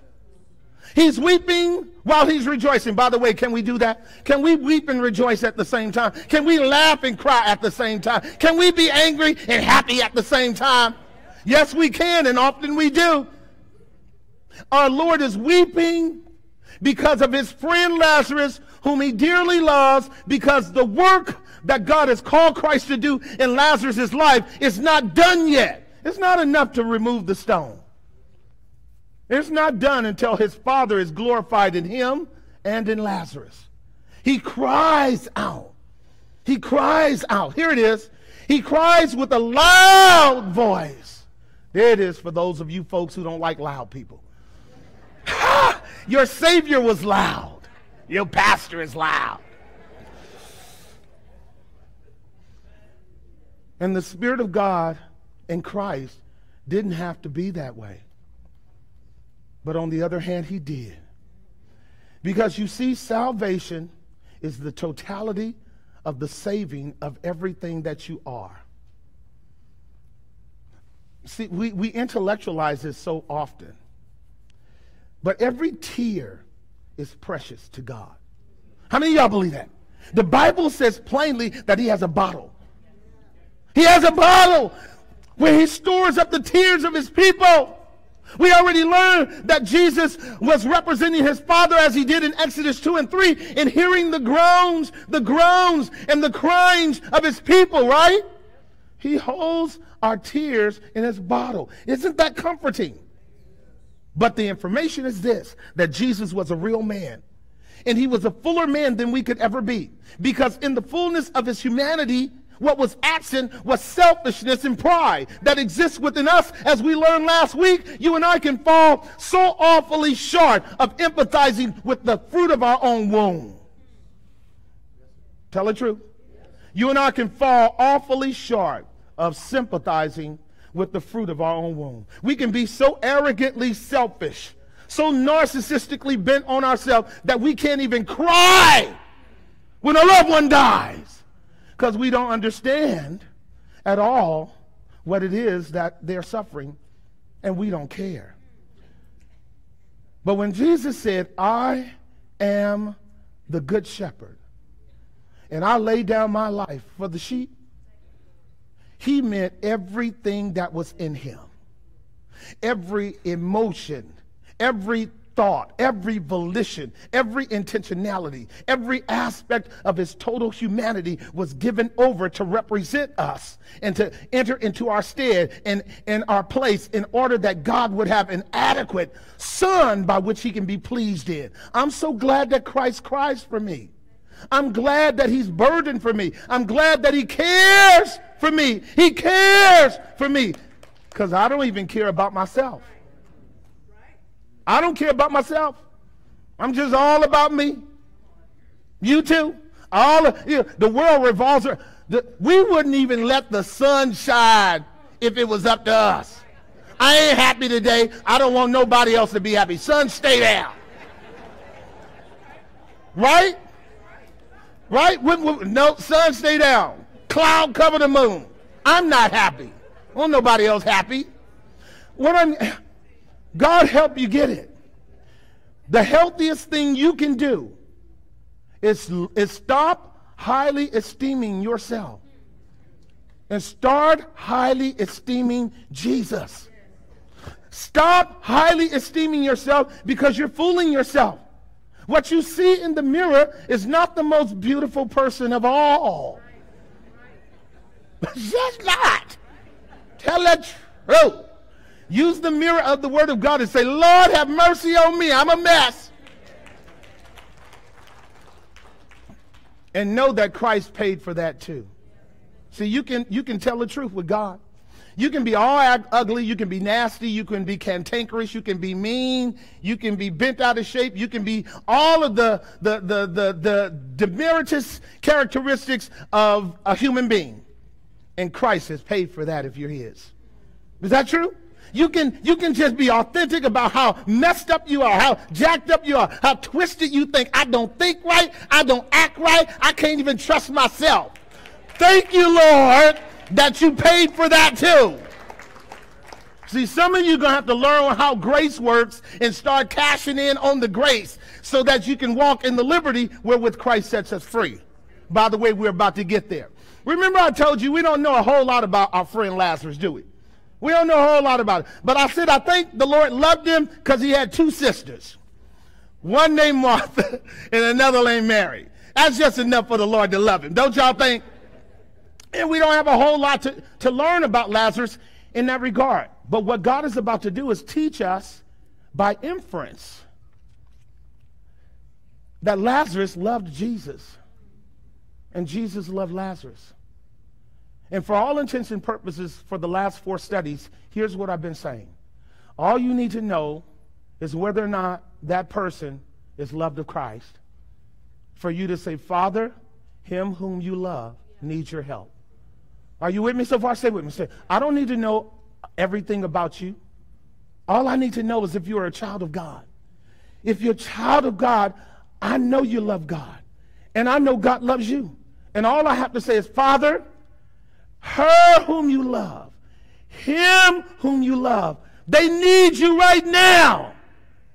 He's weeping while he's rejoicing. By the way, can we do that? Can we weep and rejoice at the same time? Can we laugh and cry at the same time? Can we be angry and happy at the same time? Yes, we can, and often we do. Our Lord is weeping because of his friend Lazarus, whom he dearly loves, because the work that God has called Christ to do in Lazarus' life is not done yet. It's not enough to remove the stone. It's not done until his Father is glorified in him and in Lazarus. He cries out. He cries out. Here it is. He cries with a loud voice. There it is for those of you folks who don't like loud people. Ha! Your Savior was loud. Your pastor is loud. And the Spirit of God in Christ didn't have to be that way. But on the other hand, he did. Because you see, salvation is the totality of the saving of everything that you are. See, we, we intellectualize this so often. But every tear is precious to God. How many of y'all believe that? The Bible says plainly that he has a bottle. He has a bottle where he stores up the tears of his people. We already learned that Jesus was representing his Father as he did in Exodus 2 and 3 in hearing the groans, the groans, and the cryings of his people, right? He holds our tears in his bottle. Isn't that comforting? But the information is this that Jesus was a real man. And he was a fuller man than we could ever be. Because in the fullness of his humanity, what was absent was selfishness and pride that exists within us. As we learned last week, you and I can fall so awfully short of empathizing with the fruit of our own womb. Tell the truth. You and I can fall awfully short of sympathizing with the fruit of our own womb. We can be so arrogantly selfish, so narcissistically bent on ourselves that we can't even cry when a loved one dies because we don't understand at all what it is that they're suffering, and we don't care. But when Jesus said, I am the good shepherd, and I lay down my life for the sheep, he meant everything that was in him. Every emotion, every thought, every volition, every intentionality, every aspect of his total humanity was given over to represent us and to enter into our stead and in our place in order that God would have an adequate son by which he can be pleased in. I'm so glad that Christ cries for me. I'm glad that he's burdened for me. I'm glad that he cares for me. He cares for me because I don't even care about myself. I don't care about myself. I'm just all about me. You too. All of, you know, the world revolves around. The, we wouldn't even let the sun shine if it was up to us. I ain't happy today. I don't want nobody else to be happy. Sun, stay down. Right? Right? no, sun, stay down. Cloud cover the moon. I'm not happy. Want nobody else happy. What I'm God help you get it. The healthiest thing you can do is, is stop highly esteeming yourself and start highly esteeming Jesus. Stop highly esteeming yourself because you're fooling yourself. What you see in the mirror is not the most beautiful person of all. *laughs* Just not. Tell the truth. Use the mirror of the Word of God and say, Lord, have mercy on me. I'm a mess. And know that Christ paid for that too. See, you can, you can tell the truth with God. You can be all ugly, you can be nasty, you can be cantankerous, you can be mean, you can be bent out of shape, you can be all of the, the, the, the, the demeritus characteristics of a human being. And Christ has paid for that if you're his. Is that true? You can, you can just be authentic about how messed up you are, how jacked up you are, how twisted you think. I don't think right. I don't act right. I can't even trust myself. Thank you, Lord, that you paid for that too. See, some of you are going to have to learn how grace works and start cashing in on the grace so that you can walk in the liberty wherewith Christ sets us free. By the way, we're about to get there. Remember I told you we don't know a whole lot about our friend Lazarus, do we? We don't know a whole lot about it. But I said, I think the Lord loved him because he had two sisters. One named Martha *laughs* and another named Mary. That's just enough for the Lord to love him. Don't y'all think? And we don't have a whole lot to, to learn about Lazarus in that regard. But what God is about to do is teach us by inference that Lazarus loved Jesus and Jesus loved Lazarus. And for all intents and purposes, for the last four studies, here's what I've been saying. All you need to know is whether or not that person is loved of Christ. For you to say, Father, him whom you love needs your help. Are you with me so far? Stay with me. Say, I don't need to know everything about you. All I need to know is if you're a child of God. If you're a child of God, I know you love God. And I know God loves you. And all I have to say is, Father, her whom you love, him whom you love. They need you right now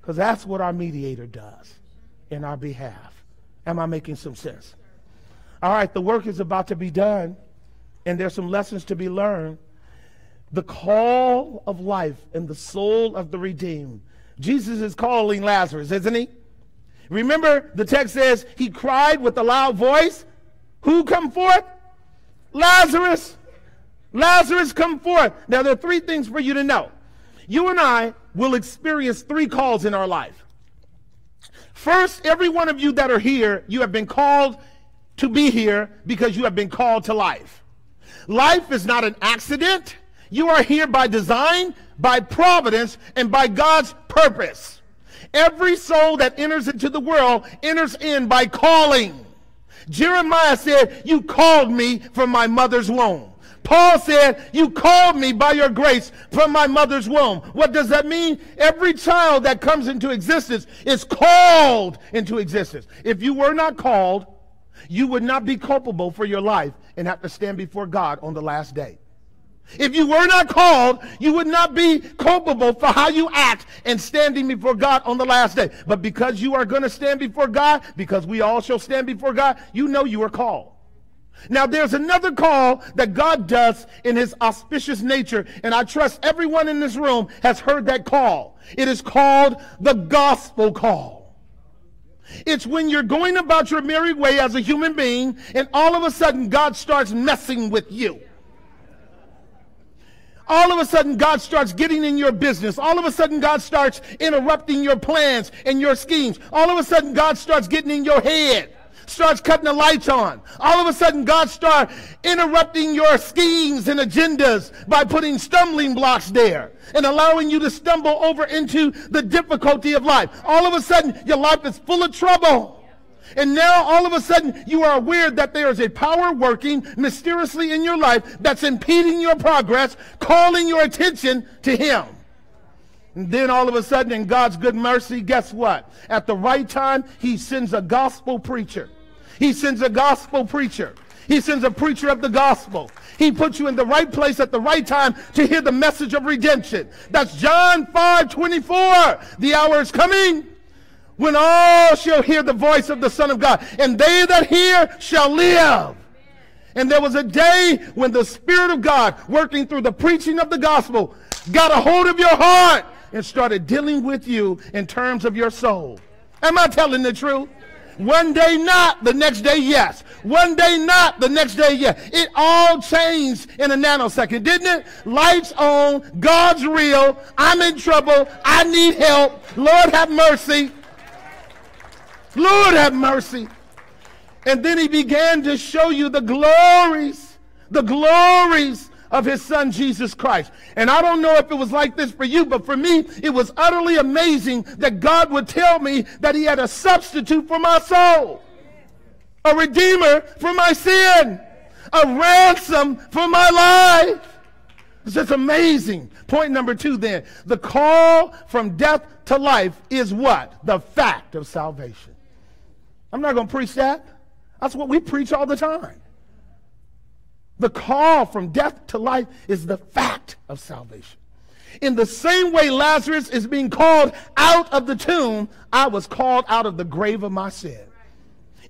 because that's what our mediator does in our behalf. Am I making some sense? All right, the work is about to be done, and there's some lessons to be learned. The call of life and the soul of the redeemed. Jesus is calling Lazarus, isn't he? Remember, the text says he cried with a loud voice. Who come forth? Lazarus, Lazarus, come forth. Now, there are three things for you to know. You and I will experience three calls in our life. First, every one of you that are here, you have been called to be here because you have been called to life. Life is not an accident. You are here by design, by providence, and by God's purpose. Every soul that enters into the world enters in by calling. Jeremiah said, You called me from my mother's womb. Paul said, You called me by your grace from my mother's womb. What does that mean? Every child that comes into existence is called into existence. If you were not called, you would not be culpable for your life and have to stand before God on the last day. If you were not called, you would not be culpable for how you act and standing before God on the last day. But because you are going to stand before God, because we all shall stand before God, you know you are called. Now, there's another call that God does in his auspicious nature, and I trust everyone in this room has heard that call. It is called the gospel call. It's when you're going about your merry way as a human being, and all of a sudden God starts messing with you all of a sudden God starts getting in your business. All of a sudden God starts interrupting your plans and your schemes. All of a sudden God starts getting in your head. Starts cutting the lights on. All of a sudden God starts interrupting your schemes and agendas by putting stumbling blocks there and allowing you to stumble over into the difficulty of life. All of a sudden your life is full of trouble. And now all of a sudden you are aware that there is a power working mysteriously in your life that's impeding your progress, calling your attention to Him. And then all of a sudden, in God's good mercy, guess what? At the right time, He sends a gospel preacher. He sends a gospel preacher. He sends a preacher of the gospel. He puts you in the right place at the right time to hear the message of redemption. That's John 5 24. The hour is coming when all shall hear the voice of the Son of God, and they that hear shall live. And there was a day when the Spirit of God, working through the preaching of the gospel, got a hold of your heart and started dealing with you in terms of your soul. Am I telling the truth? One day not, the next day yes. One day not, the next day yes. It all changed in a nanosecond, didn't it? Lights on, God's real, I'm in trouble, I need help, Lord have mercy. Lord have mercy. And then he began to show you the glories, the glories of his son Jesus Christ. And I don't know if it was like this for you, but for me, it was utterly amazing that God would tell me that he had a substitute for my soul, a redeemer for my sin, a ransom for my life. It's just amazing. Point number two then. The call from death to life is what? The fact of salvation. I'm not going to preach that. That's what we preach all the time. The call from death to life is the fact of salvation. In the same way Lazarus is being called out of the tomb, I was called out of the grave of my sin.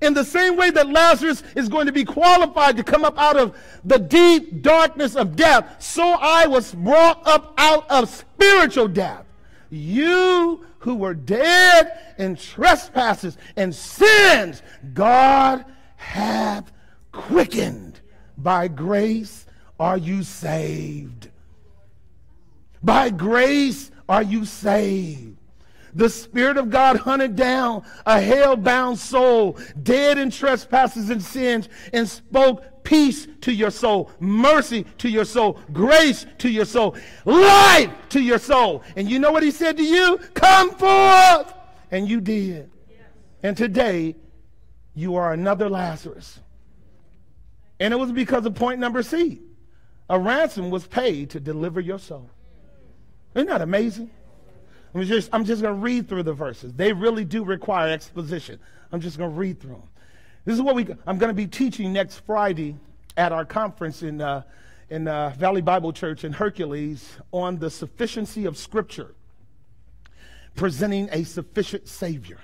In the same way that Lazarus is going to be qualified to come up out of the deep darkness of death, so I was brought up out of spiritual death. You who were dead in trespasses and sins, God hath quickened. By grace are you saved. By grace are you saved. The Spirit of God hunted down a hell bound soul, dead in trespasses and sins, and spoke peace to your soul, mercy to your soul, grace to your soul, life to your soul. And you know what he said to you? Come forth. And you did. And today, you are another Lazarus. And it was because of point number C. A ransom was paid to deliver your soul. Isn't that amazing? I'm just, I'm just going to read through the verses. They really do require exposition. I'm just going to read through them. This is what we, I'm going to be teaching next Friday at our conference in, uh, in uh, Valley Bible Church in Hercules on the sufficiency of Scripture, presenting a sufficient Savior.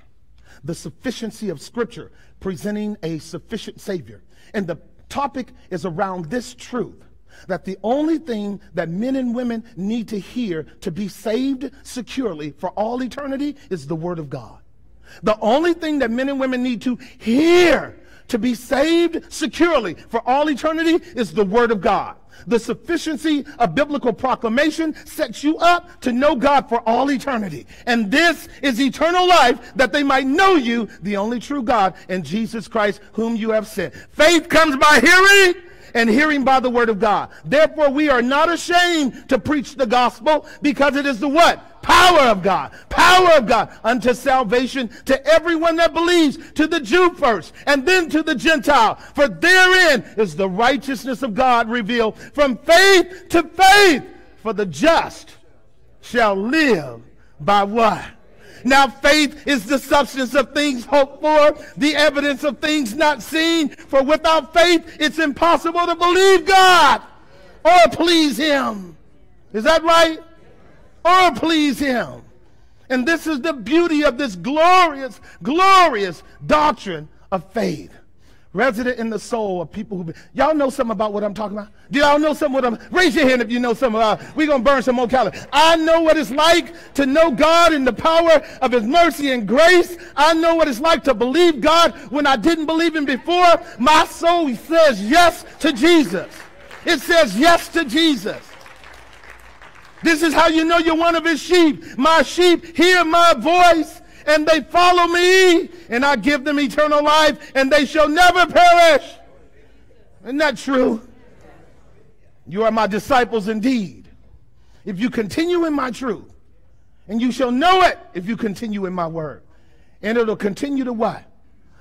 The sufficiency of Scripture, presenting a sufficient Savior. And the topic is around this truth that the only thing that men and women need to hear to be saved securely for all eternity is the Word of God. The only thing that men and women need to hear to be saved securely for all eternity is the Word of God. The sufficiency of biblical proclamation sets you up to know God for all eternity. And this is eternal life that they might know you, the only true God, and Jesus Christ, whom you have sent. Faith comes by hearing and hearing by the word of God. Therefore, we are not ashamed to preach the gospel because it is the what? Power of God. Power of God unto salvation to everyone that believes, to the Jew first, and then to the Gentile. For therein is the righteousness of God revealed from faith to faith. For the just shall live by what? Now faith is the substance of things hoped for, the evidence of things not seen. For without faith, it's impossible to believe God. or please him. Is that right? Or please him. And this is the beauty of this glorious, glorious doctrine of faith resident in the soul of people who y'all know something about what I'm talking about? Do y'all know something what I'm raise your hand if you know something uh, about we're gonna burn some more calories. I know what it's like to know God in the power of his mercy and grace. I know what it's like to believe God when I didn't believe him before. My soul says yes to Jesus. It says yes to Jesus. This is how you know you're one of his sheep. My sheep hear my voice and they follow me, and I give them eternal life, and they shall never perish. Isn't that true? You are my disciples indeed. If you continue in my truth, and you shall know it if you continue in my word. And it'll continue to what?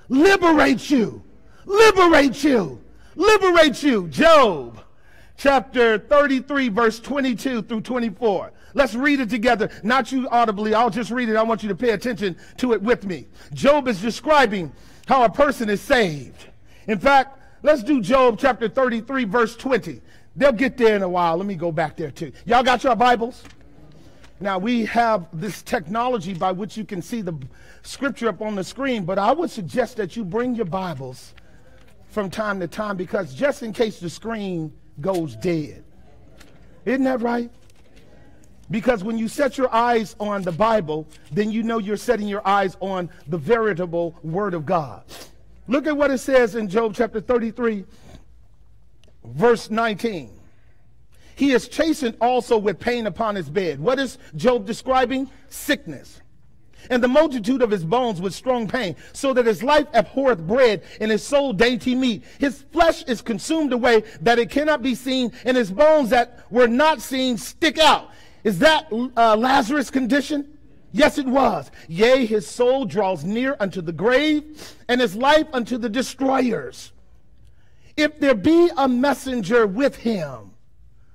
Liberate you. Liberate you. Liberate you. Job chapter 33, verse 22 through 24. Let's read it together. Not you audibly. I'll just read it. I want you to pay attention to it with me. Job is describing how a person is saved. In fact, let's do Job chapter 33, verse 20. They'll get there in a while. Let me go back there too. Y'all got your Bibles? Now, we have this technology by which you can see the scripture up on the screen, but I would suggest that you bring your Bibles from time to time because just in case the screen goes dead. Isn't that right? Because when you set your eyes on the Bible, then you know you're setting your eyes on the veritable Word of God. Look at what it says in Job chapter 33, verse 19. He is chastened also with pain upon his bed. What is Job describing? Sickness. And the multitude of his bones with strong pain, so that his life abhorreth bread and his soul dainty meat. His flesh is consumed away that it cannot be seen, and his bones that were not seen stick out. Is that uh, Lazarus' condition? Yes, it was. Yea, his soul draws near unto the grave, and his life unto the destroyers. If there be a messenger with him,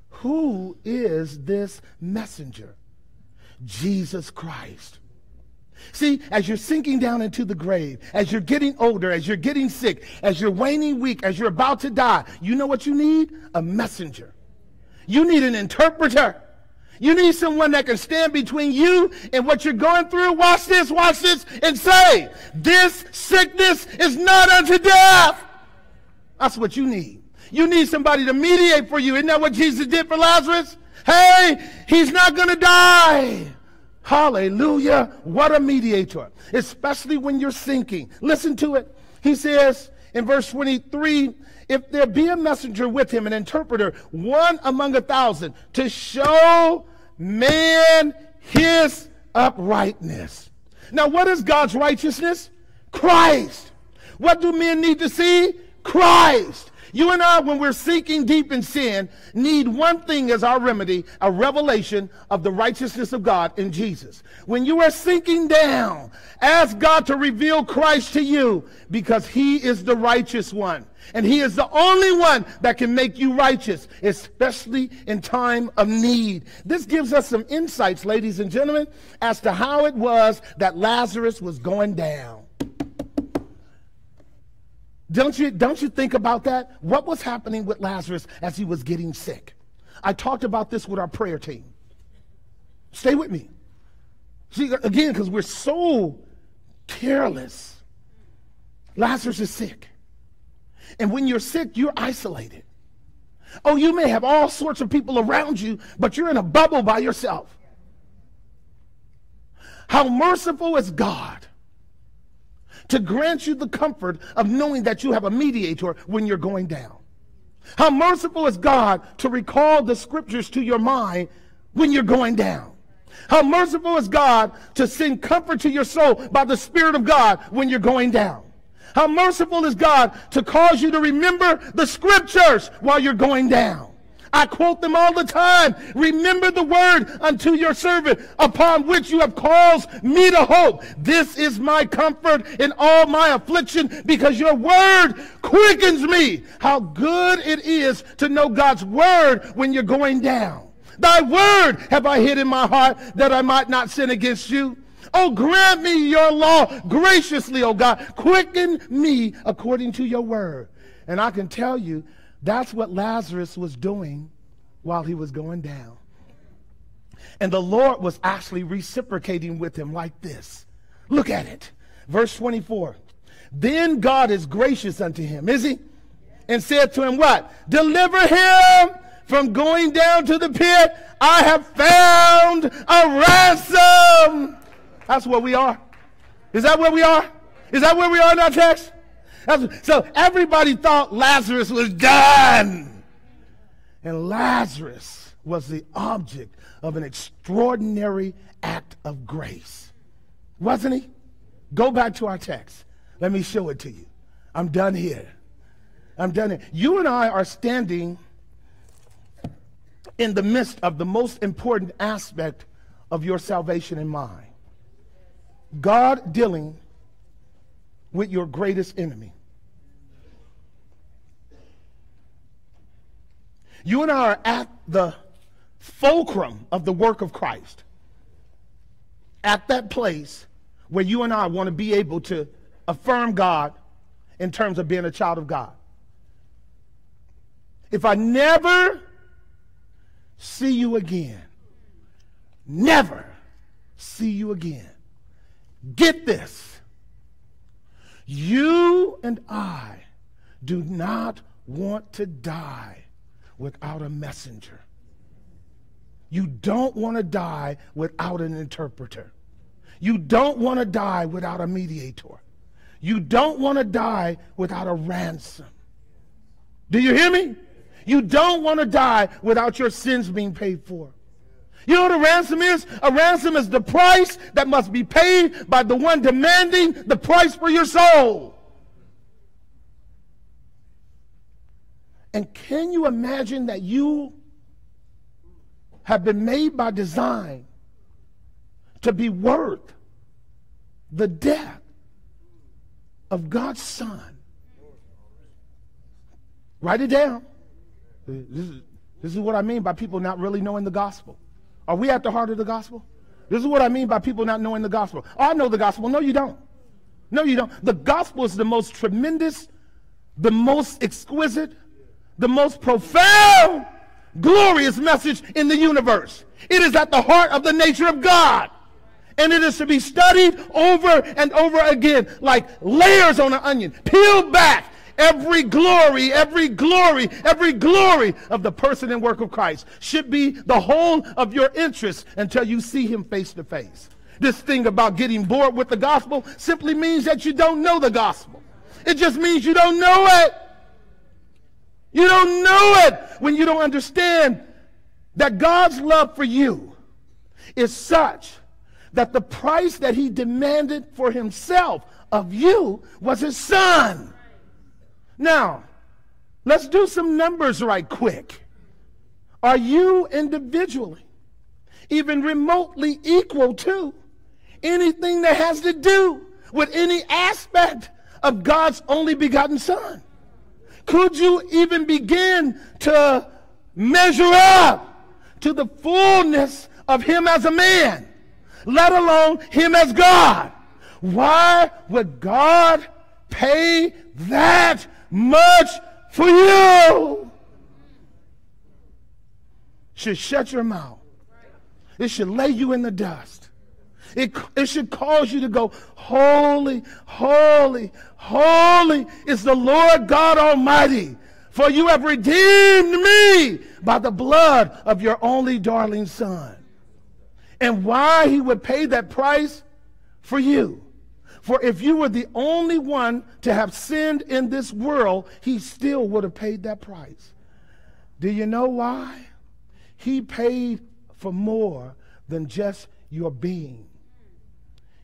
who is this messenger? Jesus Christ. See, as you're sinking down into the grave, as you're getting older, as you're getting sick, as you're waning weak, as you're about to die, you know what you need? A messenger. You need an interpreter. You need someone that can stand between you and what you're going through. Watch this, watch this, and say, This sickness is not unto death. That's what you need. You need somebody to mediate for you. Isn't that what Jesus did for Lazarus? Hey, he's not going to die. Hallelujah. What a mediator. Especially when you're sinking. Listen to it. He says in verse 23 if there be a messenger with him, an interpreter, one among a thousand, to show man his uprightness. Now, what is God's righteousness? Christ. What do men need to see? Christ. You and I, when we're sinking deep in sin, need one thing as our remedy a revelation of the righteousness of God in Jesus. When you are sinking down, ask God to reveal Christ to you because he is the righteous one. And he is the only one that can make you righteous, especially in time of need. This gives us some insights, ladies and gentlemen, as to how it was that Lazarus was going down. Don't you, don't you think about that? What was happening with Lazarus as he was getting sick? I talked about this with our prayer team. Stay with me. See, again, because we're so careless. Lazarus is sick. And when you're sick, you're isolated. Oh, you may have all sorts of people around you, but you're in a bubble by yourself. How merciful is God to grant you the comfort of knowing that you have a mediator when you're going down. How merciful is God to recall the scriptures to your mind when you're going down. How merciful is God to send comfort to your soul by the Spirit of God when you're going down. How merciful is God to cause you to remember the scriptures while you're going down. I quote them all the time. Remember the word unto your servant upon which you have caused me to hope. This is my comfort in all my affliction because your word quickens me. How good it is to know God's word when you're going down. Thy word have I hid in my heart that I might not sin against you. Oh, grant me your law graciously, oh God. Quicken me according to your word. And I can tell you, that's what Lazarus was doing while he was going down. And the Lord was actually reciprocating with him like this. Look at it. Verse 24. Then God is gracious unto him, is he? And said to him, What? Deliver him from going down to the pit. I have found a ransom. That's where we are. Is that where we are? Is that where we are in our text? So everybody thought Lazarus was done. And Lazarus was the object of an extraordinary act of grace. Wasn't he? Go back to our text. Let me show it to you. I'm done here. I'm done here. You and I are standing in the midst of the most important aspect of your salvation and mine God dealing with your greatest enemy. You and I are at the fulcrum of the work of Christ. At that place where you and I want to be able to affirm God in terms of being a child of God. If I never see you again, never see you again, get this. You and I do not want to die without a messenger. You don't want to die without an interpreter. You don't want to die without a mediator. You don't want to die without a ransom. Do you hear me? You don't want to die without your sins being paid for. You know what a ransom is? A ransom is the price that must be paid by the one demanding the price for your soul. And can you imagine that you have been made by design to be worth the death of God's Son? Write it down. This is, this is what I mean by people not really knowing the gospel. Are we at the heart of the gospel? This is what I mean by people not knowing the gospel. Oh, I know the gospel. No, you don't. No, you don't. The gospel is the most tremendous, the most exquisite, the most profound, glorious message in the universe. It is at the heart of the nature of God. And it is to be studied over and over again like layers on an onion, peeled back Every glory, every glory, every glory of the person and work of Christ should be the whole of your interest until you see him face to face. This thing about getting bored with the gospel simply means that you don't know the gospel. It just means you don't know it. You don't know it when you don't understand that God's love for you is such that the price that he demanded for himself of you was his son. Now, let's do some numbers right quick. Are you individually even remotely equal to anything that has to do with any aspect of God's only begotten Son? Could you even begin to measure up to the fullness of Him as a man, let alone Him as God? Why would God pay that much for you. Should shut your mouth. It should lay you in the dust. It, it should cause you to go, Holy, holy, holy is the Lord God Almighty. For you have redeemed me by the blood of your only darling Son. And why he would pay that price for you for if you were the only one to have sinned in this world, he still would have paid that price. Do you know why? He paid for more than just your being,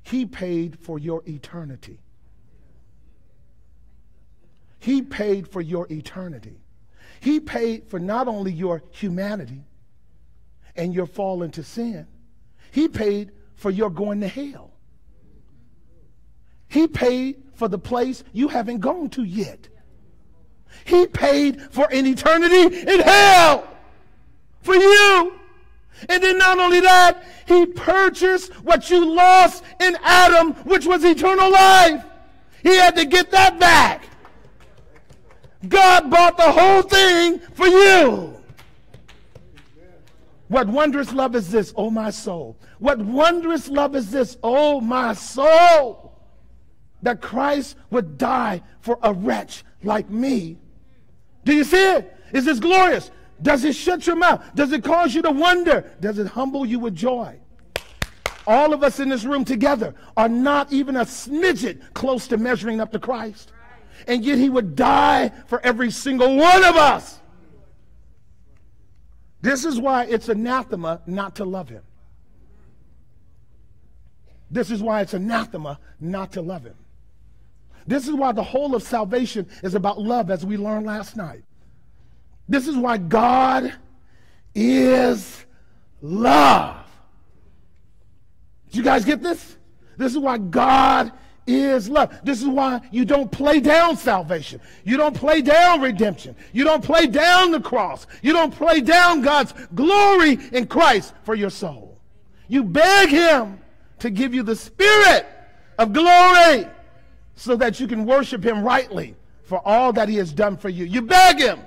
he paid for your eternity. He paid for your eternity. He paid for not only your humanity and your fall into sin, he paid for your going to hell. He paid for the place you haven't gone to yet. He paid for an eternity in hell for you. And then not only that, he purchased what you lost in Adam, which was eternal life. He had to get that back. God bought the whole thing for you. What wondrous love is this, oh my soul? What wondrous love is this, oh my soul? That Christ would die for a wretch like me. Do you see it? Is this glorious? Does it shut your mouth? Does it cause you to wonder? Does it humble you with joy? All of us in this room together are not even a smidget close to measuring up to Christ. And yet he would die for every single one of us. This is why it's anathema not to love him. This is why it's anathema not to love him. This is why the whole of salvation is about love, as we learned last night. This is why God is love. Did you guys get this? This is why God is love. This is why you don't play down salvation. You don't play down redemption. You don't play down the cross. You don't play down God's glory in Christ for your soul. You beg Him to give you the spirit of glory so that you can worship Him rightly for all that He has done for you. You beg Him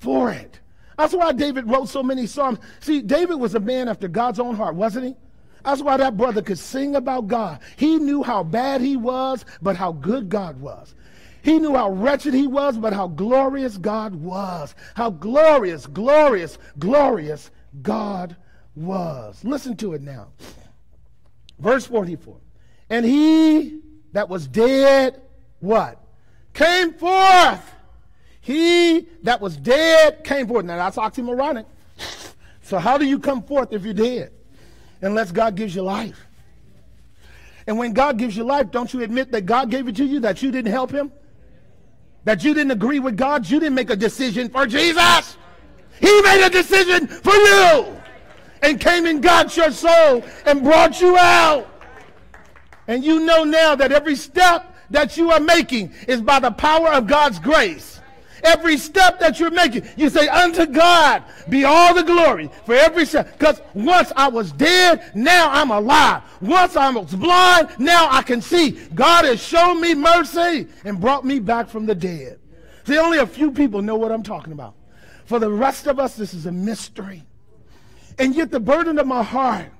for it. That's why David wrote so many psalms. See, David was a man after God's own heart, wasn't he? That's why that brother could sing about God. He knew how bad he was, but how good God was. He knew how wretched he was, but how glorious God was. How glorious, glorious, glorious God was. Listen to it now. Verse 44. And he that was dead, what? Came forth. He that was dead came forth. Now that's oxymoronic. So how do you come forth if you're dead? unless God gives you life. And when God gives you life, don't you admit that God gave it to you, that you didn't help him? That you didn't agree with God? You didn't make a decision for Jesus. He made a decision for you and came and got your soul and brought you out. And you know now that every step that you are making is by the power of God's grace. Every step that you're making, you say, Unto God be all the glory for every step. Because once I was dead, now I'm alive. Once I was blind, now I can see. God has shown me mercy and brought me back from the dead. See, only a few people know what I'm talking about. For the rest of us, this is a mystery. And yet, the burden of my heart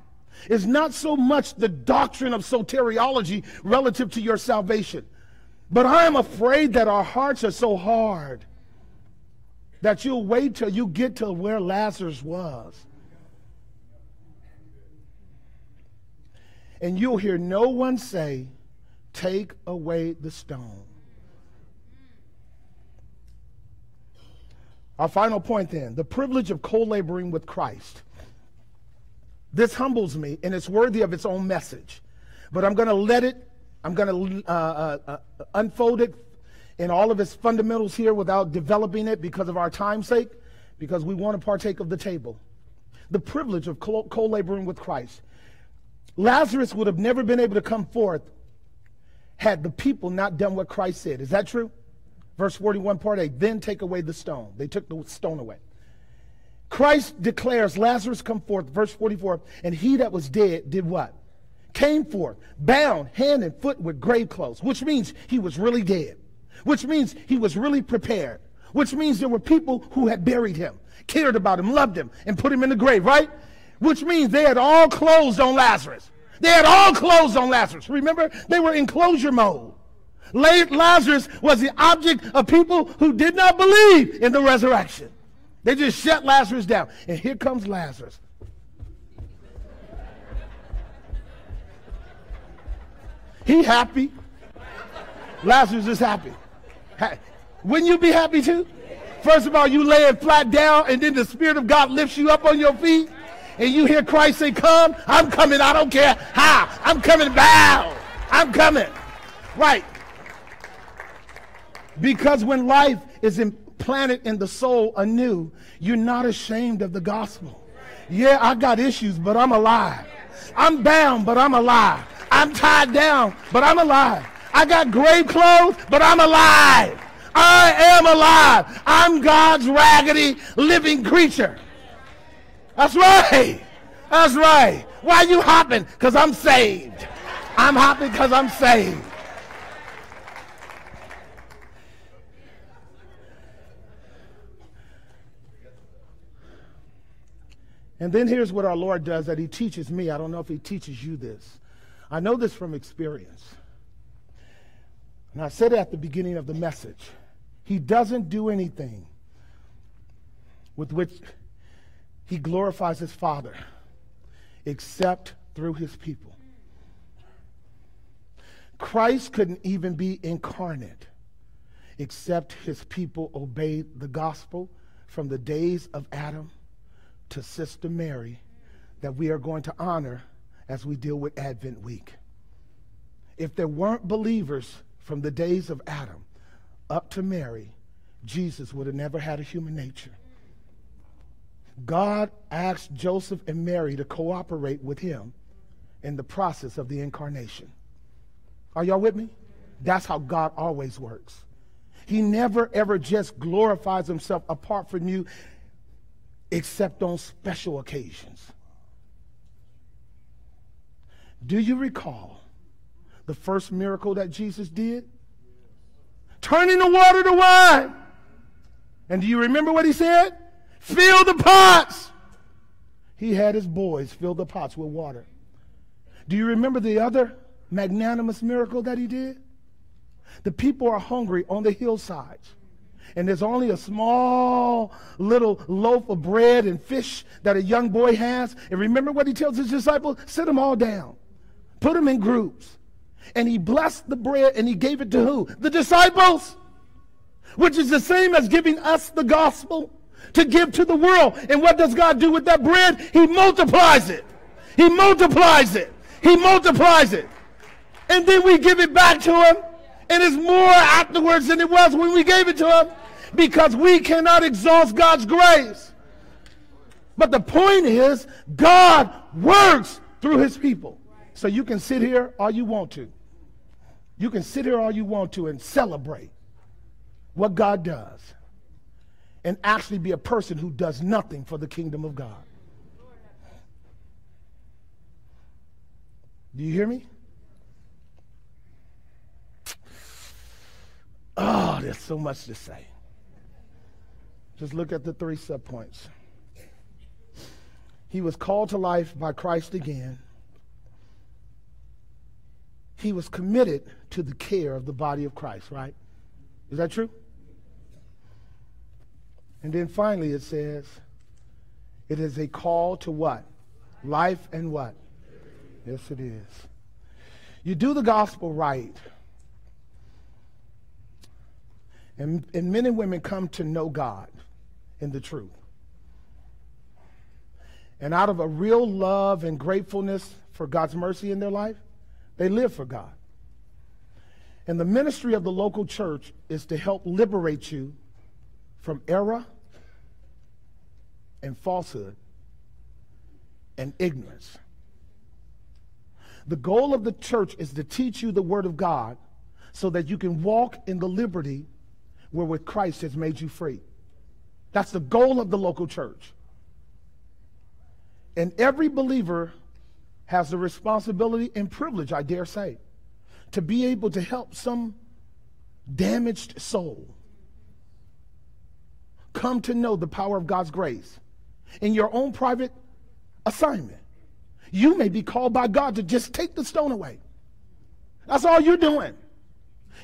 is not so much the doctrine of soteriology relative to your salvation, but I am afraid that our hearts are so hard that you'll wait till you get to where Lazarus was. And you'll hear no one say, Take away the stone. Our final point then the privilege of co laboring with Christ. This humbles me, and it's worthy of its own message. But I'm going to let it, I'm going to uh, uh, uh, unfold it in all of its fundamentals here without developing it because of our time's sake, because we want to partake of the table. The privilege of co laboring with Christ. Lazarus would have never been able to come forth had the people not done what Christ said. Is that true? Verse 41, part 8. Then take away the stone. They took the stone away. Christ declares, Lazarus come forth, verse 44, and he that was dead did what? Came forth, bound hand and foot with grave clothes, which means he was really dead which means he was really prepared, which means there were people who had buried him, cared about him, loved him, and put him in the grave, right? Which means they had all closed on Lazarus. They had all closed on Lazarus. Remember, they were in closure mode. Lazarus was the object of people who did not believe in the resurrection. They just shut Lazarus down. And here comes Lazarus. He happy. Lazarus is happy. Wouldn't you be happy too? First of all, you lay it flat down, and then the Spirit of God lifts you up on your feet, and you hear Christ say, Come, I'm coming. I don't care how. I'm coming bow. I'm coming. Right. Because when life is implanted in the soul anew, you're not ashamed of the gospel. Yeah, I got issues, but I'm alive. I'm bound, but I'm alive. I'm tied down, but I'm alive. I got grave clothes, but I'm alive. I am alive. I'm God's raggedy living creature. That's right. That's right. Why are you hopping? Because I'm saved. I'm hopping because I'm saved. And then here's what our Lord does that He teaches me. I don't know if He teaches you this. I know this from experience. And I said at the beginning of the message. He doesn't do anything with which He glorifies His Father except through His people. Christ couldn't even be incarnate except His people obeyed the gospel from the days of Adam to Sister Mary that we are going to honor as we deal with Advent week. If there weren't believers from the days of Adam up to Mary, Jesus would have never had a human nature. God asked Joseph and Mary to cooperate with him in the process of the incarnation. Are y'all with me? That's how God always works. He never ever just glorifies himself apart from you except on special occasions. Do you recall the first miracle that Jesus did? Turning the water to wine. And do you remember what he said? Fill the pots. He had his boys fill the pots with water. Do you remember the other magnanimous miracle that he did? The people are hungry on the hillsides and there's only a small little loaf of bread and fish that a young boy has. And remember what he tells his disciples? Sit them all down, put them in groups. And he blessed the bread and he gave it to who? The disciples, which is the same as giving us the gospel to give to the world. And what does God do with that bread? He multiplies it. He multiplies it. He multiplies it. And then we give it back to him. And it's more afterwards than it was when we gave it to him because we cannot exhaust God's grace. But the point is, God works through his people. So you can sit here all you want to. You can sit here all you want to and celebrate what God does and actually be a person who does nothing for the kingdom of God. Do you hear me? Oh, there's so much to say. Just look at the three subpoints. He was called to life by Christ again. He was committed to the care of the body of Christ, right? Is that true? And then finally it says, it is a call to what? Life and what? Yes, it is. You do the gospel right. And, and men and women come to know God in the truth. And out of a real love and gratefulness for God's mercy in their life, they live for God. And the ministry of the local church is to help liberate you from error and falsehood and ignorance. The goal of the church is to teach you the Word of God so that you can walk in the liberty wherewith Christ has made you free. That's the goal of the local church. And every believer has the responsibility and privilege, I dare say, to be able to help some damaged soul come to know the power of God's grace in your own private assignment. You may be called by God to just take the stone away. That's all you're doing.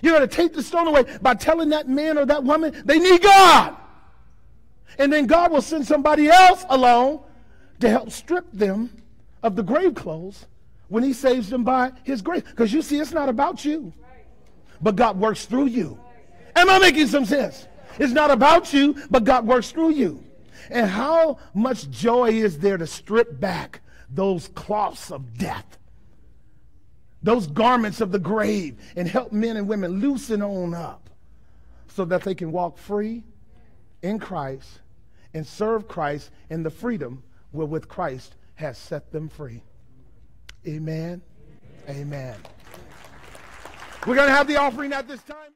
You're going to take the stone away by telling that man or that woman they need God. And then God will send somebody else along to help strip them of the grave clothes when he saves them by his grace. Because you see, it's not about you, but God works through you. Am I making some sense? It's not about you, but God works through you. And how much joy is there to strip back those cloths of death, those garments of the grave, and help men and women loosen on up so that they can walk free in Christ and serve Christ in the freedom wherewith Christ has set them free. Amen. Amen. Amen. We're going to have the offering at this time.